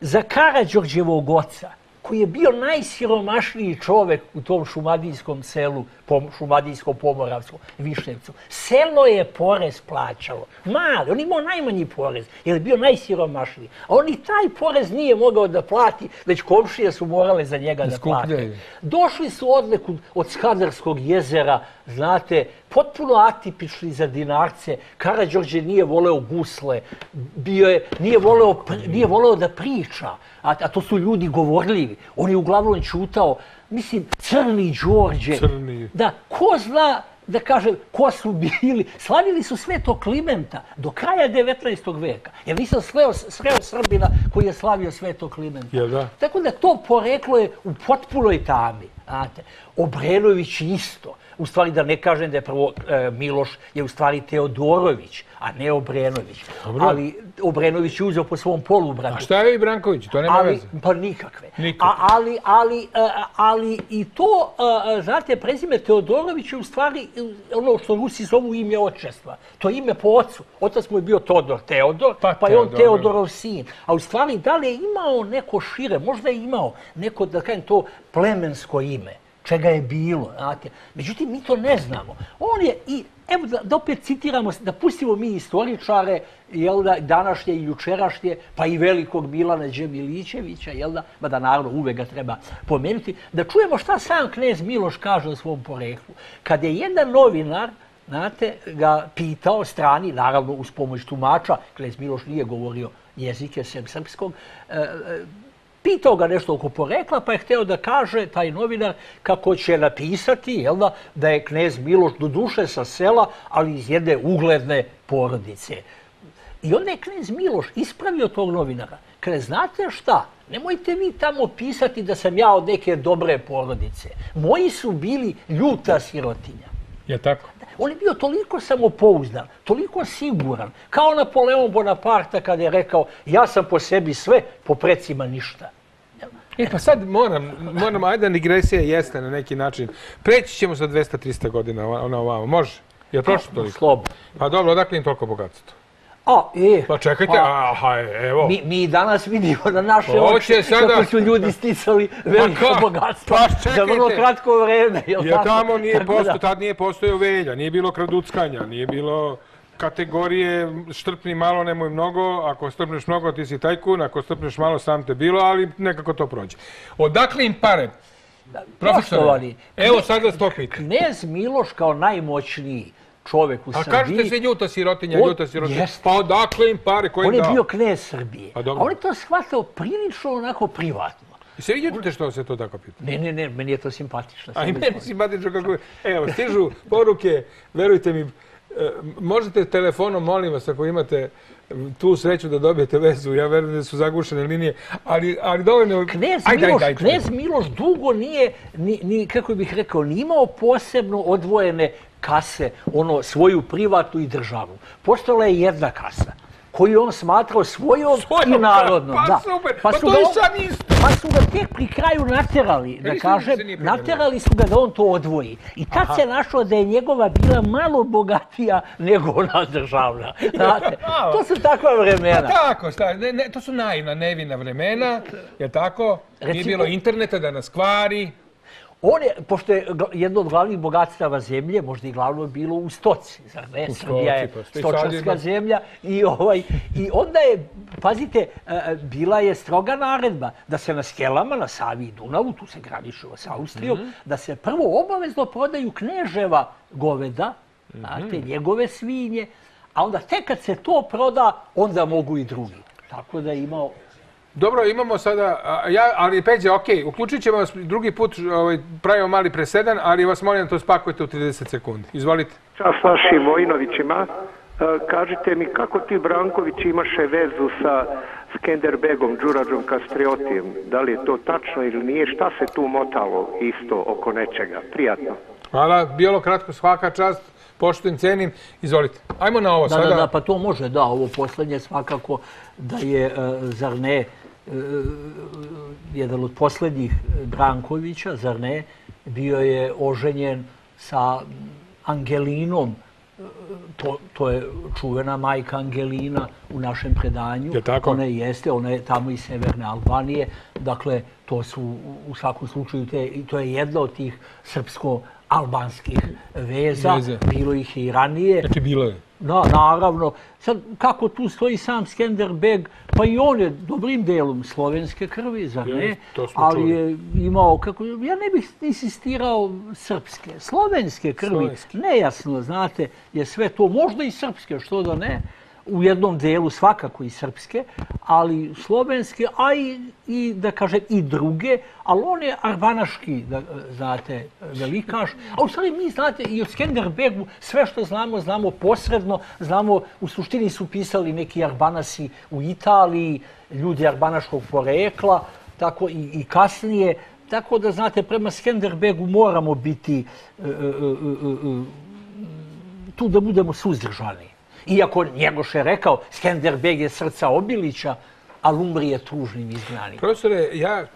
Za Karadžorđevog oca, koji je bio najsiromašniji čovek u tom šumadijskom selu, pom, šumadijskom pomoravskom, Višnjevcu. Selo je porez plaćalo. Mali, on imao najmanji porez, jer je bio najsiromašniji. A on i taj porez nije mogao da plati, već komšije su morale za njega da plate. skupljaju. Došli su odleku od Skadarskog jezera, znate, potpuno atipični za dinarce. Karadžorđe nije voleo gusle, bio je, nije, voleo, pr- nije voleo da priča, a, a to su ljudi govorljivi. On je uglavnom čutao, mislim, crni Đorđe. Crni. Da, ko zna da kažem, ko su bili, slavili su sveto Klimenta do kraja 19. veka. Ja nisam sreo, sreo Srbina koji je slavio sveto Klimenta. Jel da? Tako da to poreklo je u potpunoj tami. Znate, Obrenović isto. U stvari da ne kažem da je prvo e, Miloš je u stvari Teodorović, a ne Obrenović. Dobro. Ali Obrenović je uzeo po svom polubratu. A šta je i Branković? To nema ali, veze. Pa nikakve. Nikakve. A, ali, ali, e, ali i to, e, znate, prezime Teodorović je u stvari ono što Rusi zovu ime očestva. To je ime po ocu. Otac mu je bio Todor Teodor, Pa pa, je on Teodor, Teodorov sin. A u stvari, da li je imao neko šire, možda je imao neko, da kažem, to plemensko ime čega je bilo. Znate. Međutim, mi to ne znamo. On je i, evo da, da opet citiramo, da pustimo mi istoričare, jel da, današnje i jučerašnje, pa i velikog Milana Đemilićevića, jel da, mada naravno uvek ga treba pomenuti, da čujemo šta sam knez Miloš kaže o svom poreklu. Kad je jedan novinar, znate, ga pitao strani, naravno uz pomoć tumača, knez Miloš nije govorio jezike sem srpskog, e, e, Pitao ga nešto oko porekla, pa je hteo da kaže, taj novinar, kako će napisati, jel da, da je knez Miloš do duše sa sela, ali iz jedne ugledne porodice. I onda je knez Miloš ispravio tog novinara. Kaže, znate šta, nemojte vi tamo pisati da sam ja od neke dobre porodice. Moji su bili ljuta sirotinja. Je tako? On je bio toliko samopouzdan, toliko siguran, kao Napoleon Bonaparte kada je rekao ja sam po sebi sve, po precima ništa. E pa sad moram, moram, ajde digresija jeste na neki način. Preći ćemo za 200-300 godina ona ovamo, može? Je li prošlo toliko? Slobodno. Pa dobro, odakle im toliko bogatstvo? A, e, Pa čekajte, Pa- aha, evo. mi, mi danas vidimo na naše oči sada- kako su ljudi sticali velika ka- bogatstva pa za vrlo kratko vreme. Jel Jer tako? tamo nije Tako da- posto, tad nije postojao velja, nije bilo kraduckanja, nije bilo kategorije štrpni malo, nemoj mnogo, ako strpneš mnogo ti si tajkun, ako strpneš malo sam te bilo, ali nekako to prođe. Odakle im pare? Profesore, Poštovani, evo sad vas to pitam. Knez Miloš kao najmoćniji čovek u A Srbiji... kažete se ljuta sirotinja, On- ljuta sirotinja. Jeste. Pa odakle im pare, koji On je dao? bio knez Srbije. Pa A dobro. on je to shvatao prilično onako privatno. I se vidite što se to tako pita? Ne, ne, ne, meni je to simpatično. A i meni simpatično kako je. Evo, stižu poruke, verujte mi, možete telefonom, molim vas, ako imate tu sreću da dobijete vezu, ja verujem da su zagušene linije, ali, ali dovoljno... Knez Ajde, Miloš, ajde, ajde. knez Miloš dugo nije, ni, ni, kako bih rekao, ni imao posebno odvojene kase, ono, svoju privatnu i državnu. Postojala je jedna kasa koju on smatrao svojom Svojom, i narodnom. pa da. super, pa su to ga je sad isto. Pa su ga tek pri kraju naterali, da kažem, naterali su ga da on to odvoji. I tad se našlo da je njegova bila malo bogatija nego ona državna. Znate, to su takva vremena. Pa tako, šta, ne, ne, to su naivna, nevina vremena, je tako? Nije bilo interneta da nas kvari. On je, pošto je jedno od glavnih bogatstava zemlje, možda i glavno bilo u stoci, zar ne? U Srbija je pa stočarska zemlja i, ovaj, i onda je, pazite, e, bila je stroga naredba da se na skelama na Savi i Dunavu, tu se graničilo sa Austrijom, Mhm. da se prvo obavezno prodaju kneževa goveda, znate, Mhm. njegove svinje, a onda tek kad se to proda, onda mogu i drugi. Tako da je imao Dobro, imamo sada, a, ja, ali Peđe, okej, uključit ćemo vas drugi put, ovaj, pravimo mali presedan, ali vas molim da to spakujete u 30 sekundi. Izvolite. Čas vašim Vojnovićima. E, Kažite mi kako ti Branković imaše vezu sa Skenderbegom, Đurađom Kastriotijem? Da li je to tačno ili nije? Šta se tu motalo isto oko nečega? Prijatno. Hvala, bilo kratko, svaka čast, poštujem, cenim. Izvolite. Ajmo na ovo Da, sada. da, da, pa to može, da, ovo poslednje svakako da je, e, zar ne, jedan od poslednjih Brankovića, zar ne, bio je oženjen sa Angelinom, e, to, to je čuvena majka Angelina u našem predanju. Je tako? Ona jeste, ona je tamo iz Severne Albanije. Dakle, to su u- svakom slučaju, te, to je jedna od tih srpsko-albanskih veza. Veze. Bilo ih je i ranije. Znači, bilo je. Da, naravno. Sad, kako tu stoji sam Skenderbeg, pa i on je dobrim delom slovenske krvi, zar ne? Ali čuli. je imao, kako, ja ne bih insistirao srpske, slovenske krvi. Nejasno, znate, je sve to, možda i srpske, što da ne, u jednom delu svakako i srpske, ali slovenske, a i, i da kažem i druge, ali on je arbanaški, da, znate, velikaš. A u stvari mi, znate, i o Skenderbegu sve što znamo, znamo posredno, znamo, u suštini su pisali neki arbanasi u Italiji, ljudi arbanaškog porekla, tako i, i kasnije. Tako da, znate, prema Skenderbegu moramo biti e, e, e, e, tu da budemo suzdržani. Iako Njegoš je rekao, Skenderbeg je srca Obilića, ali Lumbri je tužnim izgranim. Profesore, ja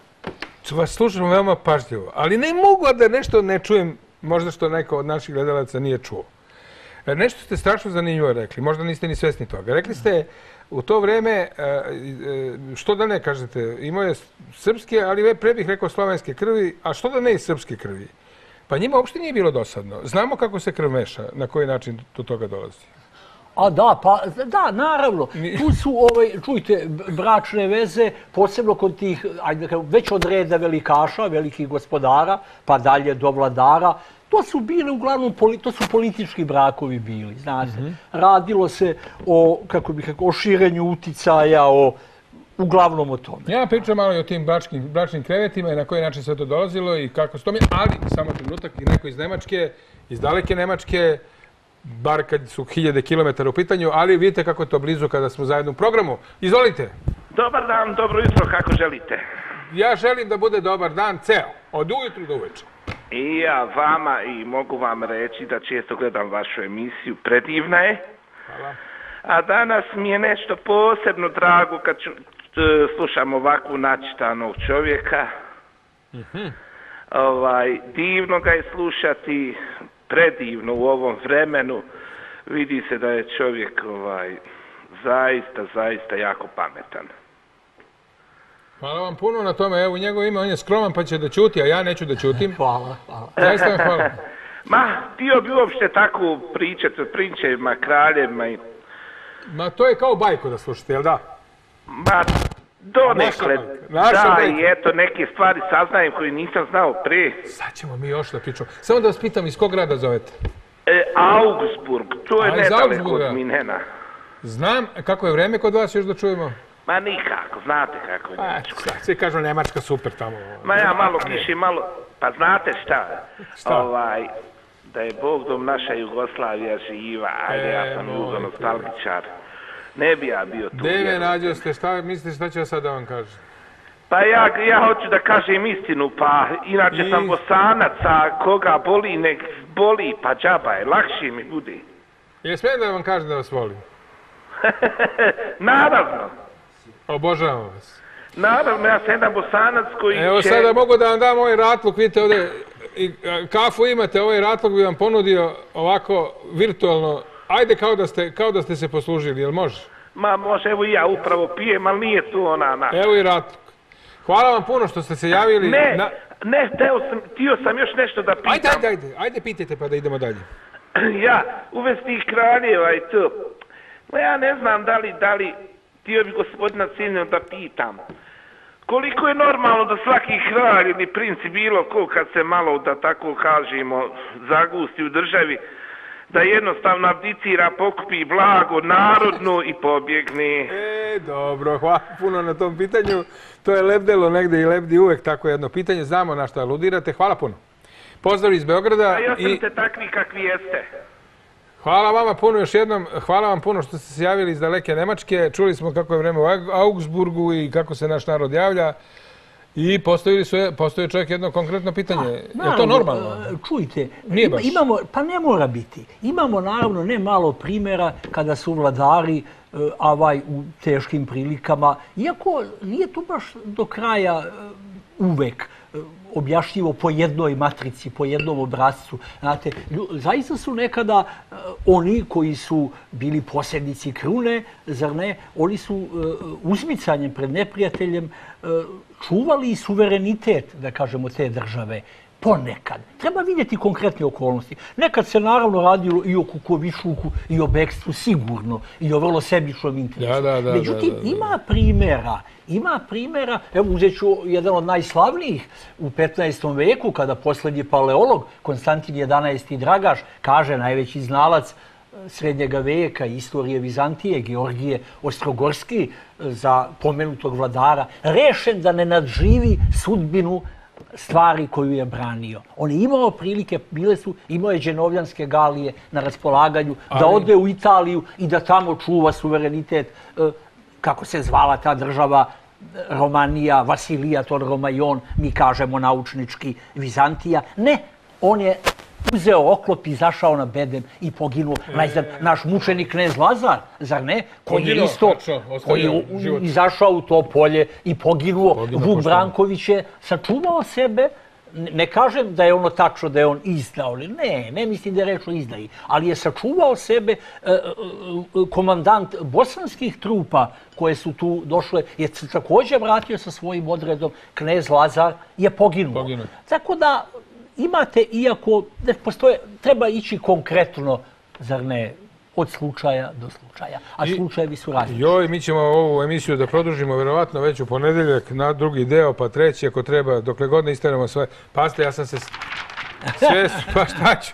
vas slušam veoma pažljivo, ali ne mogu da nešto ne čujem, možda što neko od naših gledalaca nije čuo. E, nešto ste strašno zanimljivo rekli, možda niste ni svesni toga. Rekli ste u to vreme, e, e, što da ne kažete, imao je srpske, ali pre bih rekao slovenske krvi, a što da ne i srpske krvi? Pa njima uopšte nije bilo dosadno. Znamo kako se krv meša, na koji način do toga dolazi. A da, pa da, naravno. Tu su, ovaj, čujte, bračne veze, posebno kod tih, ajde već od reda velikaša, velikih gospodara, pa dalje do vladara, to su bili uglavnom, to su politički brakovi bili, znate. Radilo se o, kako bih rekao, o širenju uticaja, o, uglavnom o tome. Ja pričam malo i o tim bračnim, bračnim krevetima i na koji način sve to dolazilo i kako se to mi... Ali, samo trenutak, i neko iz Nemačke, iz daleke Nemačke, bar kad su hiljade kilometara u pitanju, ali vidite kako je to blizu kada smo zajedno u programu. Izvolite. Dobar dan, dobro jutro, kako želite? Ja želim da bude dobar dan ceo, od ujutru do uveče. I ja vama i mogu vam reći da često gledam vašu emisiju, predivna je. Hvala. A danas mi je nešto posebno drago kad t- slušam ovakvu načitanog čovjeka. Ovaj, divno ga je slušati, predivno u ovom vremenu. Vidi se da je čovjek ovaj, zaista, zaista jako pametan. Hvala vam puno na tome. Evo, u njegovo ime, on je skroman pa će da ćuti, a ja neću da ćutim. Hvala, hvala. Zaista vam hvala. Ma, htio bi uopšte tako pričati o prinčevima, kraljevima i... Ma to je kao bajku da slušate, jel da? Ma, donekle, bajka, naša da, i eto, neke stvari saznajem koje nisam znao pre. Sad ćemo mi još da pričamo. Samo da vas pitam, iz kog grada zovete? E, Augsburg, to je nedaleko od Minhena. Znam, kako je vreme kod vas još da čujemo? Ma nikako, znate kako je. A, sad, svi kažu Nemačka super tamo. Ma ja malo kiši, malo... Pa znate šta? Šta? Ovaj, da je Bog dom naša Jugoslavija živa, ajde, E, ja sam moj jugo nostalgičar. Ne bi ja bio tu. Vjerujte. nađo ste, šta mislite šta ću ja sad da vam kažem? Pa ja, ja hoću da kažem istinu, pa inače I- sam bosanac, a koga boli, nek boli, pa džaba je, lakše mi bude. Je smijem da vam kažem da vas volim? Naravno, Obožavam vas. naravno, ja sam jedan bosanac koji Evo će... sada mogu da vam dam ovaj ratluk, vidite ovdje, i, kafu imate, ovaj ratluk bi vam ponudio ovako virtualno, ajde kao da ste, kao da ste se poslužili, jel može? Ma može, evo i ja upravo pijem, ali nije tu ona na... Evo i ratluk. Hvala vam puno što ste se javili. Ne, Na... ne, teo sam, još nešto da pitam. Ajde, ajde, ajde, ajde pitajte pa da idemo dalje. ja, uvez tih kraljeva i to. Ma ja ne znam da li, da li, htio bi gospodina Ciljno da pitam. Koliko je normalno da svaki kralj ili princi bilo ko kad se malo, da tako kažemo, zagusti u državi, da jednostavno abdicira, pokupi blago, narodno i pobjegne. E, dobro, hvala puno na tom pitanju. To je lebdelo negde i lebdi uvek tako jedno pitanje. Znamo na šta aludirate. Hvala puno. Pozdrav iz Beograda. A ja sam i te takvi kakvi jeste. hvala vama puno još jednom. Hvala vam puno što ste se javili iz daleke Nemačke. Čuli smo kako je vreme u Aug- Augsburgu i kako se naš narod javlja. I postavili su, postoji čovjek jedno konkretno pitanje. Je to normalno? e, Čujte, Nije ima- baš. imamo, pa ne mora biti. Imamo naravno ne malo primjera kada su vladari e, avaj u teškim prilikama, iako nije to baš do kraja e, uvek objašnjivo po jednoj matrici, po jednom obrazcu. Znate, zaista su nekada eh, oni koji su bili posjednici krune, zar ne, oni su e, uzmicanjem pred neprijateljem eh, čuvali suverenitet, da kažemo, te države ponekad. Treba vidjeti konkretne okolnosti. Nekad se naravno radilo i o kukovišuku, i o bekstvu, sigurno, i o vrlo sebičnom interesu. Da, da, da, Međutim, da, da, da. ima primjera, ima primjera, evo uzet ću jedan od najslavnijih u 15. veku, kada posljednji paleolog Konstantin 11. Dragaš kaže najveći znalac e, srednjega veka, istorije Vizantije, Georgije Ostrogorski, e, za pomenutog vladara, rešen da ne nadživi sudbinu stvari koju je branio. On je imao prilike, bile su, imao je dženovljanske galije na raspolaganju, da Ali- ode u Italiju i da tamo čuva suverenitet, e, kako se zvala ta država, Romanija, Vasilija, to Romajon, mi kažemo naučnički Vizantija. Ne, on je uzeo oklop i zašao na bedem i poginuo. Ne znam, naš mučenik knez Lazar, zar ne? Koji je isto, tačno, koji je izašao u to polje i poginuo. Poginuo Vuk pošteno. Branković je sačuvao sebe, Ne- kažem da je ono tačno da je on izdao, ali ne, ne mislim da je reč o izdaji, ali je sačuvao sebe e, e, e, komandant bosanskih trupa koje su tu došle, je također vratio sa svojim odredom, knez Lazar je poginuo. Poginuo. Tako da imate, iako ne postoje, treba ići konkretno, zar ne, od slučaja do slučaja. A I- slučajevi su različiti. Joj, mi ćemo ovu emisiju da produžimo verovatno već u ponedeljak na drugi deo, pa treći ako treba, dokle god ne istanemo sve. Pazite, ja sam se... Sve, pa šta ću?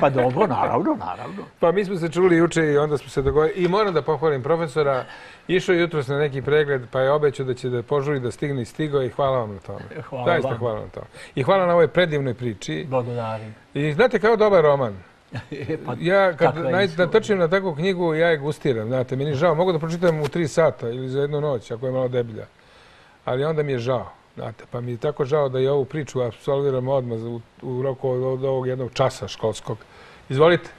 Pa dobro, naravno, naravno. Pa mi smo se čuli juče i onda smo se dogovorili. I moram da pohvalim profesora. Išao je jutros na neki pregled, pa je obećao da će da požuri da stigne i stigo i hvala vam na tome. Hvala Zaista vam. hvala na tome. I hvala na ovoj predivnoj priči. Blagodarim. I znate kao dobar roman. E, pa, Ja kad natrčim na takvu knjigu, ja je gustiram. Znate, meni je žao. Mogu da pročitam u tri sata ili za jednu noć, ako je malo deblja. Ali onda mi je žao. Znate, pa mi je tako žao da i ovu priču absolviram odmah u, u roku od, od ovog jednog časa školskog. Izvolite.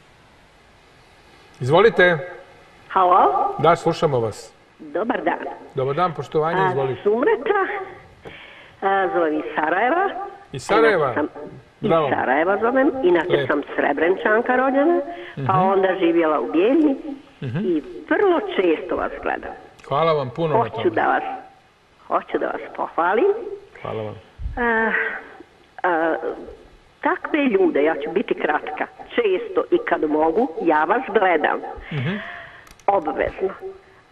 Izvolite. Halo, Da, slušamo vas. dobar dan. Dobar dan, poštovanje, A, izvolite. Sumreta, a, zovem iz Sarajeva. Iz Sarajeva? Sam, Bravo. iz Sarajeva zovem, inače sam Srebrenčanka rođena, pa Mhm. onda živjela u Bijeljni i vrlo često vas gledam. Hvala vam puno na Hoću tome. da vas, hoću da vas pohvalim. Hvala vam. A, a, takve ljude, ja ću biti kratka, često i kad mogu, ja vas gledam. Obavezno.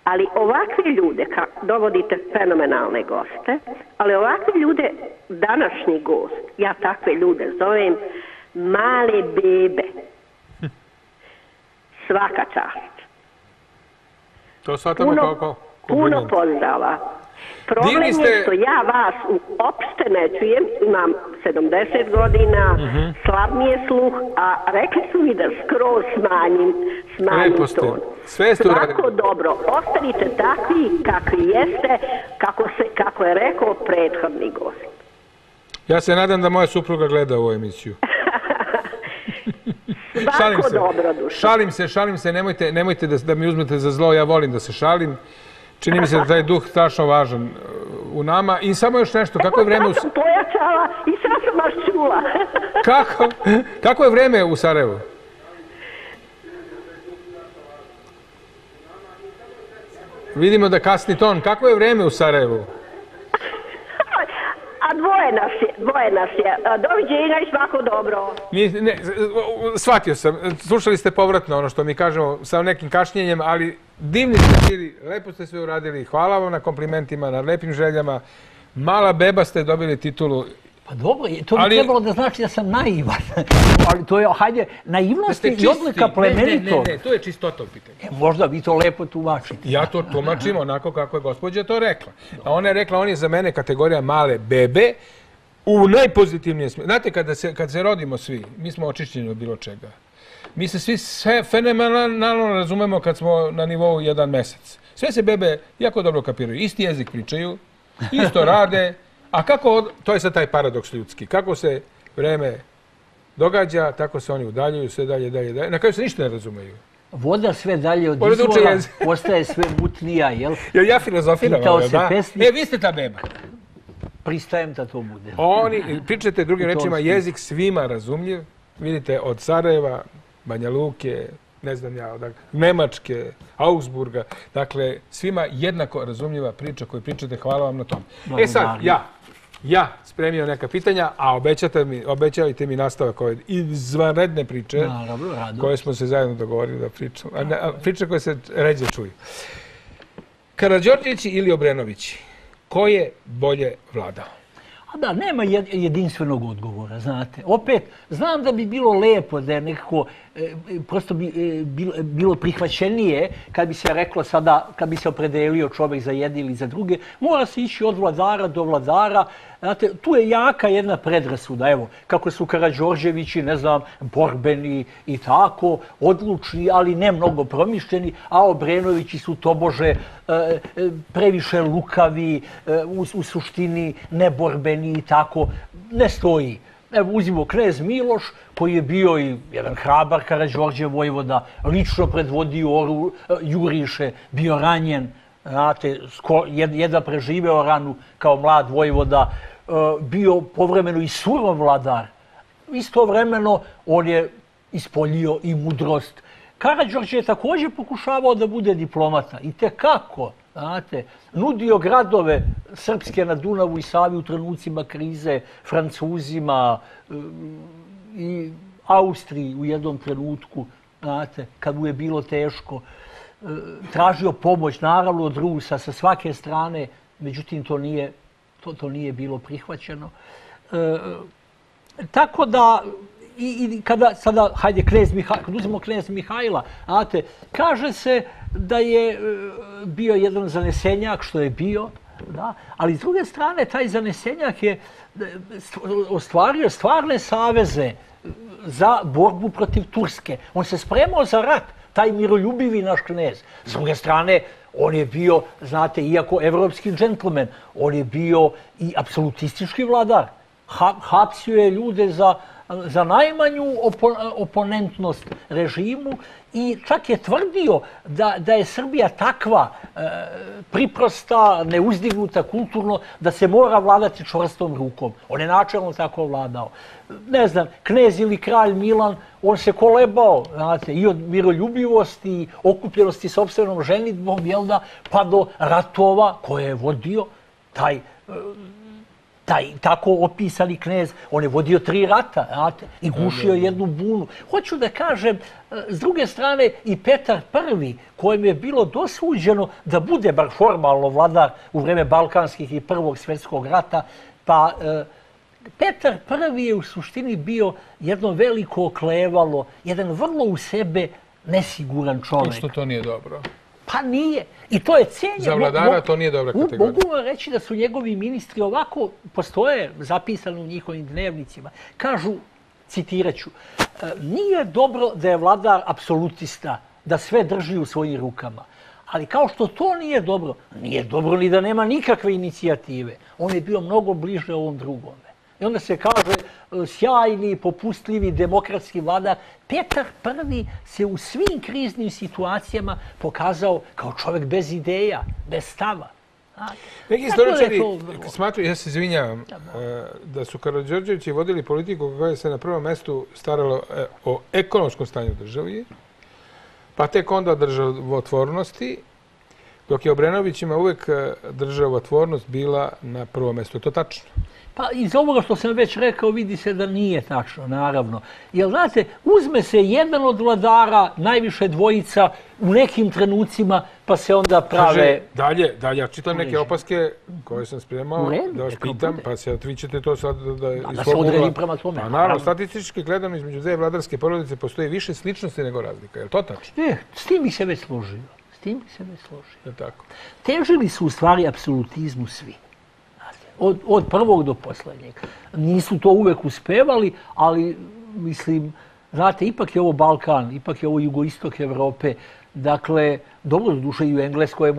Ali ovakve ljude, ka, dovodite fenomenalne goste, ali ovakve ljude, današnji gost, ja takve ljude zovem male bebe. Svaka čast. To shvatamo kao, kao puno pozdrava. Problem Divni ste- je što ja vas uopšte ne čujem, imam 70 godina, Mhm. slab mi je sluh, a rekli su mi da skroz smanjim, smanjim Lepo ste. ton. Sve ste Svako dobro, ostanite takvi kakvi jeste, kako, se, kako je rekao prethodni gost. Ja se nadam da moja supruga gleda ovu emisiju. Šalim se. dobro. Šalim se, šalim se, nemojte, nemojte da, da mi uzmete za zlo, ja volim da se šalim. Čini mi se da taj duh strašno važan uh, u nama. I samo još nešto, kako je vreme u, Sad sam pojačala i sad sam vas čula. kako, kako je vreme u Sarajevu? Vidimo da kasni ton. Kako je vreme u Sarajevu? Dvoje nas je, dvoje nas je. E, doviđenja i svako dobro. Mi, ne, shvatio sam. Slušali ste povratno ono što mi kažemo sa nekim kašnjenjem, ali divni ste bili, lepo ste sve uradili. Hvala vam na komplimentima, na lepim željama. Mala beba ste dobili titulu. Pa dobro, to bi Ali- trebalo da znači da sam naivan. Ali to je, hajde, naivnost je i odlika plemenitog. Ne, ne, ne, to je čistota u pitanju. E, Možda vi to lepo tumačite. Ja to tumačim onako kako je gospođa to rekla. A ona je rekla, on je za mene kategorija male bebe, u najpozitivnijem smislu. Znate, kada se, kad se rodimo svi, mi smo očišćeni od bilo čega. Mi se svi sve fenomenalno razumemo kad smo na nivou jedan mesec. Sve se bebe jako dobro kapiraju. Isti jezik pričaju, isto rade, a kako, to je sad taj paradoks ljudski, kako se vreme događa, tako se oni udaljuju, sve dalje, dalje, dalje. Na kraju se ništa ne razumeju. Voda sve dalje od izvora postaje sve mutnija, jel? Jel ja filozofiram? Pitao se da? pesnik. E, vi ste ta beba. Pristajem da to bude. Oni, pričate drugim rečima, jezik svima razumljiv. Vidite, od Sarajeva, Banja Luke, ne znam ja, Nemačke, Augsburga. Dakle, svima jednako razumljiva priča koju pričate. Hvala vam na tom. E sad, ja, ja, spremio neka pitanja, a obećate mi, obećavajte mi nastavak ove izvanredne priče Naravno, rado. koje smo se zajedno dogovorili da pričamo. A ne, a priče koje se ređe čuju. Karadžorđevići ili Obrenovići, ko je bolje vladao? A da, nema jed- jedinstvenog odgovora, znate. Opet, znam da bi bilo lepo da je nekako, E, e, prosto bi e, bilo, bilo prihvaćenije kad bi se reklo sada, kad bi se opredelio čovjek za jedne ili za druge, mora se ići od vladara do vladara. Znate, tu je jaka jedna predrasuda, evo, kako su Karadžorđevići, ne znam, borbeni i tako, odlučni, ali ne mnogo promišljeni, a Obrenovići su tobože e, previše lukavi, e, u, u suštini neborbeni i tako, ne stoji. Evo, uzimo knez Miloš, koji je bio i jedan hrabar Karadžorđe Vojvoda, lično predvodio oru, e, Juriše, bio ranjen, znate, sko- jed- jedva preživeo ranu kao mlad Vojvoda, e, bio povremeno i surov vladar. Istovremeno on je ispoljio i mudrost. Karadžorđe je također pokušavao da bude diplomata. I te kako, znate, nudio gradove srpske na Dunavu i Savi u trenucima krize Francuzima eh, i Austriji u jednom trenutku, znate, kad mu je bilo teško. Eh, tražio pomoć, naravno, od Rusa sa svake strane, međutim, to nije, to, to nije bilo prihvaćeno. E, tako da, i, i kada sada, hajde, knez Mihajla, kad uzmemo knez Mihajla, znate, kaže se da je e, bio jedan zanesenjak, što je bio, da, ali s druge strane, taj zanesenjak je e, ostvario stvarne saveze e, za borbu protiv Turske. On se spremao za rat, taj miroljubivi naš knez. S druge strane, on je bio, znate, iako evropski džentlmen, on je bio i apsolutistički vladar. Ha, hapsio je ljude za, za najmanju opo, oponentnost režimu i čak je tvrdio da, da je Srbija takva e, priprosta, neuzdignuta kulturno, da se mora vladati čvrstom rukom. On je načelno tako vladao. Ne znam, knez ili kralj Milan, on se kolebao, znate, i od miroljubivosti, i okupljenosti sobstvenom ženitbom, jel da, pa do ratova koje je vodio taj e, taj tako opisani knez, on je vodio tri rata, znate, i gušio jednu bunu. Hoću da kažem, e, s druge strane, i Petar I, kojem je bilo dosuđeno da bude bar formalno vladar u vreme Balkanskih i Prvog svjetskog rata, pa e, Petar I je u suštini bio jedno veliko oklevalo, jedan vrlo u sebe nesiguran čovjek. Što to nije dobro? Pa nije. I to je cijenje. Za vladara to nije dobra kategorija. Mogu vam reći da su njegovi ministri ovako, postoje zapisano u njihovim dnevnicima. Kažu, citiraću, "E, nije dobro da je vladar apsolutista, da sve drži u svojim rukama. Ali kao što to nije dobro, nije dobro ni da nema nikakve inicijative. On je bio mnogo bliže ovom drugome. I onda se kaže sjajni, popustljivi, demokratski vladar. Petar I se u svim kriznim situacijama pokazao kao čovjek bez ideja, bez stava. Znate, Neki je istoričari to- smatruju, ja se izvinjavam, e, da su Karadžorđevići vodili politiku koja se na prvom mestu staralo e, o ekonomskom stanju državi, pa tek onda državotvornosti, dok je Obrenovićima uvek e, državotvornost bila na prvom mestu. Je to tačno? Pa iz ovoga što sam već rekao vidi se da nije tačno, naravno. Jer znate, uzme se jedan od vladara, najviše dvojica, u nekim trenucima, pa se onda prave... Kaže, dalje, dalje, ja čitam neke opaske koje sam spremao, redu, da vas pitam, pa se vi ćete to sad da, da, se ugla- prema tome, Pa naravno. statistički gledano između dve vladarske porodice postoji više sličnosti nego razlika. Je li to tačno? E, s tim bi se već složio. S tim bi se već složio. Je li tako? Težili su u stvari apsolutizmu svi. Od, od prvog do poslednjeg. Nisu to uvek uspevali, ali mislim, znate, ipak je ovo Balkan, ipak je ovo jugoistok Evrope. Dakle, dobro, do duše i u Engleskoj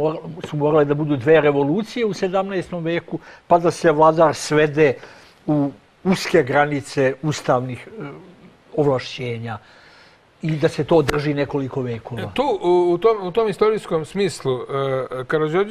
su morale da budu dve revolucije u 17. veku, pa da se vladar svede u uske granice ustavnih e, ovlašćenja i da se to drži nekoliko vekova. E, tu, u, tom, u tom istorijskom smislu, uh,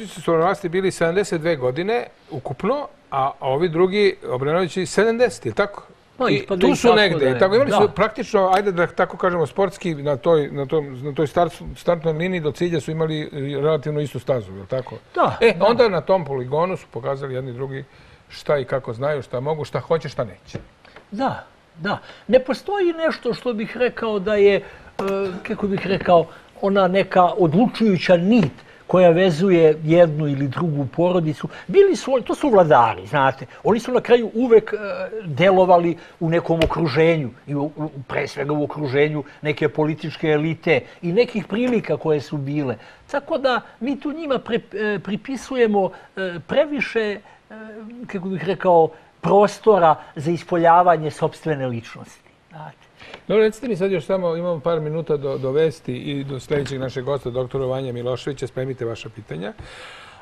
su na vlasti bili 72 godine ukupno, a ovi drugi, Obrenovići, 70, je tako? No, I ispada tu su negde. da tako imali su praktično, ajde da tako kažemo, sportski na toj, na tom, na toj start, startnoj liniji do cilja su imali relativno istu stazu, je li tako? Da, E, da. onda na tom poligonu su pokazali jedni drugi šta i kako znaju, šta mogu, šta hoće, šta neće. Da, da. Ne postoji nešto što bih rekao da je, e, kako bih rekao, ona neka odlučujuća nit koja vezuje jednu ili drugu porodicu. Bili su, to su vladari, znate. Oni su na kraju uvek e, delovali u nekom okruženju, i u, pre svega u okruženju neke političke elite i nekih prilika koje su bile. Tako da mi tu njima pre, pripisujemo e, previše, e, kako bih rekao, prostora za ispoljavanje sobstvene ličnosti. Znate. Dobro, recite mi sad još samo, imamo par minuta do, do vesti i do sljedećeg našeg gosta, doktora Vanja Miloševića, spremite vaša pitanja.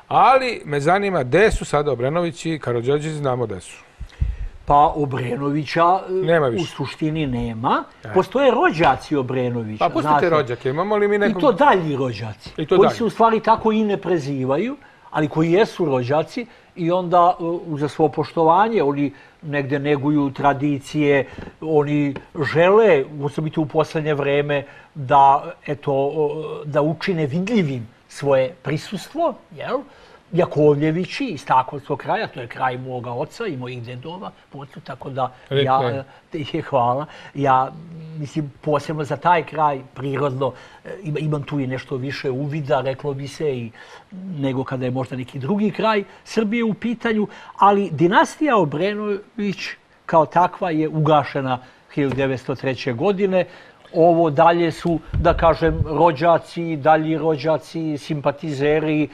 Ali me zanima, gde su sada Obrenović i Karođorđe, znamo gde su. Pa Obrenovića nema u suštini nema. E. Postoje rođaci Obrenovića. Pa pustite rođake, imamo li mi nekom... I to dalji rođaci, I to koji dalji. se u stvari tako i ne prezivaju, ali koji jesu rođaci i onda e, za svo poštovanje oni negde neguju tradicije, oni žele, osobito u poslednje vreme, da, eto, da učine vidljivim svoje prisustvo, jel? Jakovljevići iz takvog kraja, to je kraj moga oca i mojih dedova, pocu, tako da ja, te je hvala, ja mislim posebno za taj kraj prirodno e, imam tu i nešto više uvida, reklo bi se, i nego kada je možda neki drugi kraj Srbije u pitanju, ali dinastija Obrenović kao takva je ugašena 1903. godine, ovo dalje su, da kažem, rođaci, dalji rođaci, simpatizeri, e,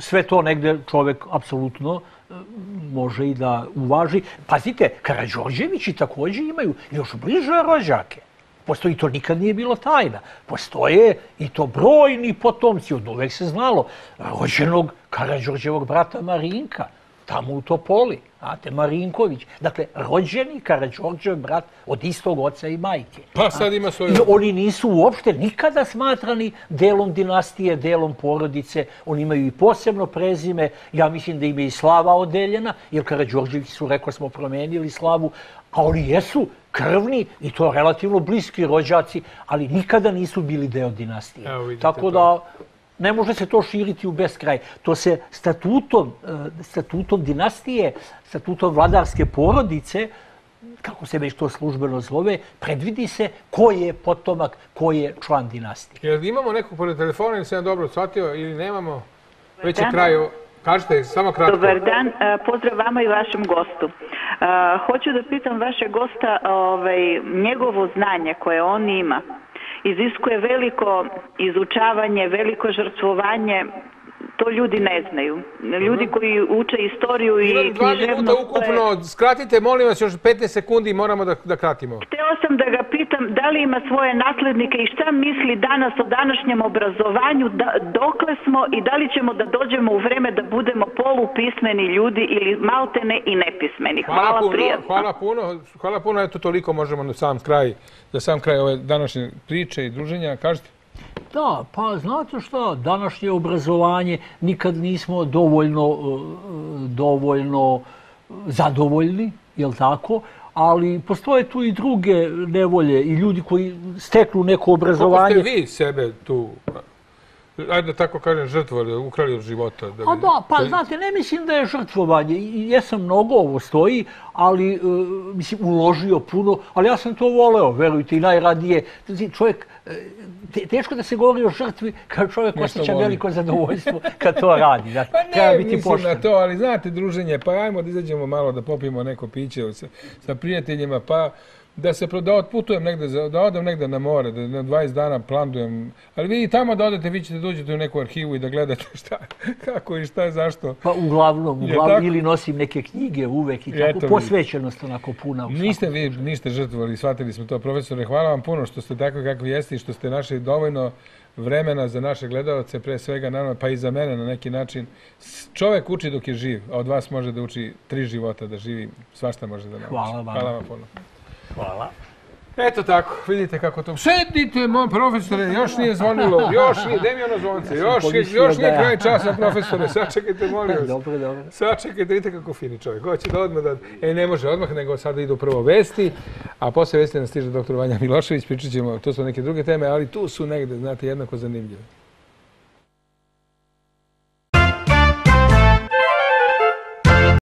sve to negde čovek apsolutno e, može i da uvaži. Pazite, Karadžorđevići također imaju još bliže rođake. Postoji to nikad nije bilo tajna. Postoje i to brojni potomci, od uvek se znalo, rođenog Karadžorđevog brata Marinka tamo u Topoli, znate, Marinković. Dakle, rođeni Karadžorđev brat od istog oca i majke. Pa sad ima svoje... I oni nisu uopšte nikada smatrani delom dinastije, delom porodice. Oni imaju i posebno prezime. Ja mislim da im je i slava odeljena, jer Karadžorđević su, rekao smo, promenili slavu. A oni jesu krvni i to relativno bliski rođaci, ali nikada nisu bili deo dinastije. Evo, Tako da, ne može se to širiti u beskraj. To se statutom, e, statutom dinastije, statutom vladarske porodice, kako se već to službeno zove, predvidi se ko je potomak, ko je član dinastije. Jel imamo nekog pored telefona ili se dobro shvatio ili nemamo? Već je kraj, kažete, samo kratko. Dobar dan, e, pozdrav vama i vašem gostu. E, hoću da pitam vaše gosta ovaj, njegovo znanje koje on ima iziskuje veliko izučavanje, veliko žrtvovanje, to ljudi ne znaju. Ljudi koji uče istoriju i književnost... Imam dva minuta ukupno, skratite, molim vas, još 15 sekundi moramo da, da kratimo. Hteo sam da ga pitam da li ima svoje naslednike i šta misli danas o današnjem obrazovanju, da, dokle smo i da li ćemo da dođemo u vreme da budemo polupismeni ljudi ili maltene i nepismeni. Hvala, hvala puno, Hvala puno, hvala puno, eto toliko možemo na sam kraj, za sam kraj ove današnje priče i druženja. Kažete? Da, pa znate što, današnje obrazovanje nikad nismo dovoljno, e, dovoljno zadovoljni, je li tako? Ali postoje tu i druge nevolje i ljudi koji steknu neko obrazovanje. Kako ste vi sebe tu ajde tako kažem, žrtvovali, ukrali od života. Da A da, pa znate, ne mislim da je žrtvovanje. Jesam mnogo, ovo stoji, ali uh, mislim, uložio puno, ali ja sam to voleo, verujte, i najradije. Čovjek, e, te, teško da se govori o žrtvi kad čovjek osjeća veliko zadovoljstvo kad to radi. Da, pa ne, biti mislim pošten. na to, ali znate, druženje, pa ajmo da izađemo malo da popijemo neko piće sa, sa prijateljima, pa da se da otputujem negde, da odem negde na more, da na 20 dana planujem. Ali vi tamo da odete, vi ćete dođete u neku arhivu i da gledate šta, kako i šta je, zašto. Pa uglavnom, uglavnom ili nosim neke knjige uvek i tako, Eto posvećenost onako puna. Niste vi, niste žrtvovali, shvatili smo to, profesore. Hvala vam puno što ste tako kakvi jeste i što ste našli dovoljno vremena za naše gledalce, pre svega naravno, pa i za mene na neki način. Čovek uči dok je živ, a od vas može da uči tri života da živi, svašta može da nauči. Hvala vam. Hvala vam puno. Hvala. Eto tako, vidite kako to... Sedite, moj profesore, još nije zvonilo, još nije, gdje mi ono zvonce, još, još nije kraj časa, profesore, sačekajte, molim vas. Dobro, dobro. Sačekajte, vidite kako fini čovjek, hoće da odmah da... E, ne može odmah, nego sada idu prvo vesti, a posle vesti nas stiže doktor Vanja Milošević, pričat ćemo, to su neke druge teme, ali tu su negde, znate, jednako zanimljive.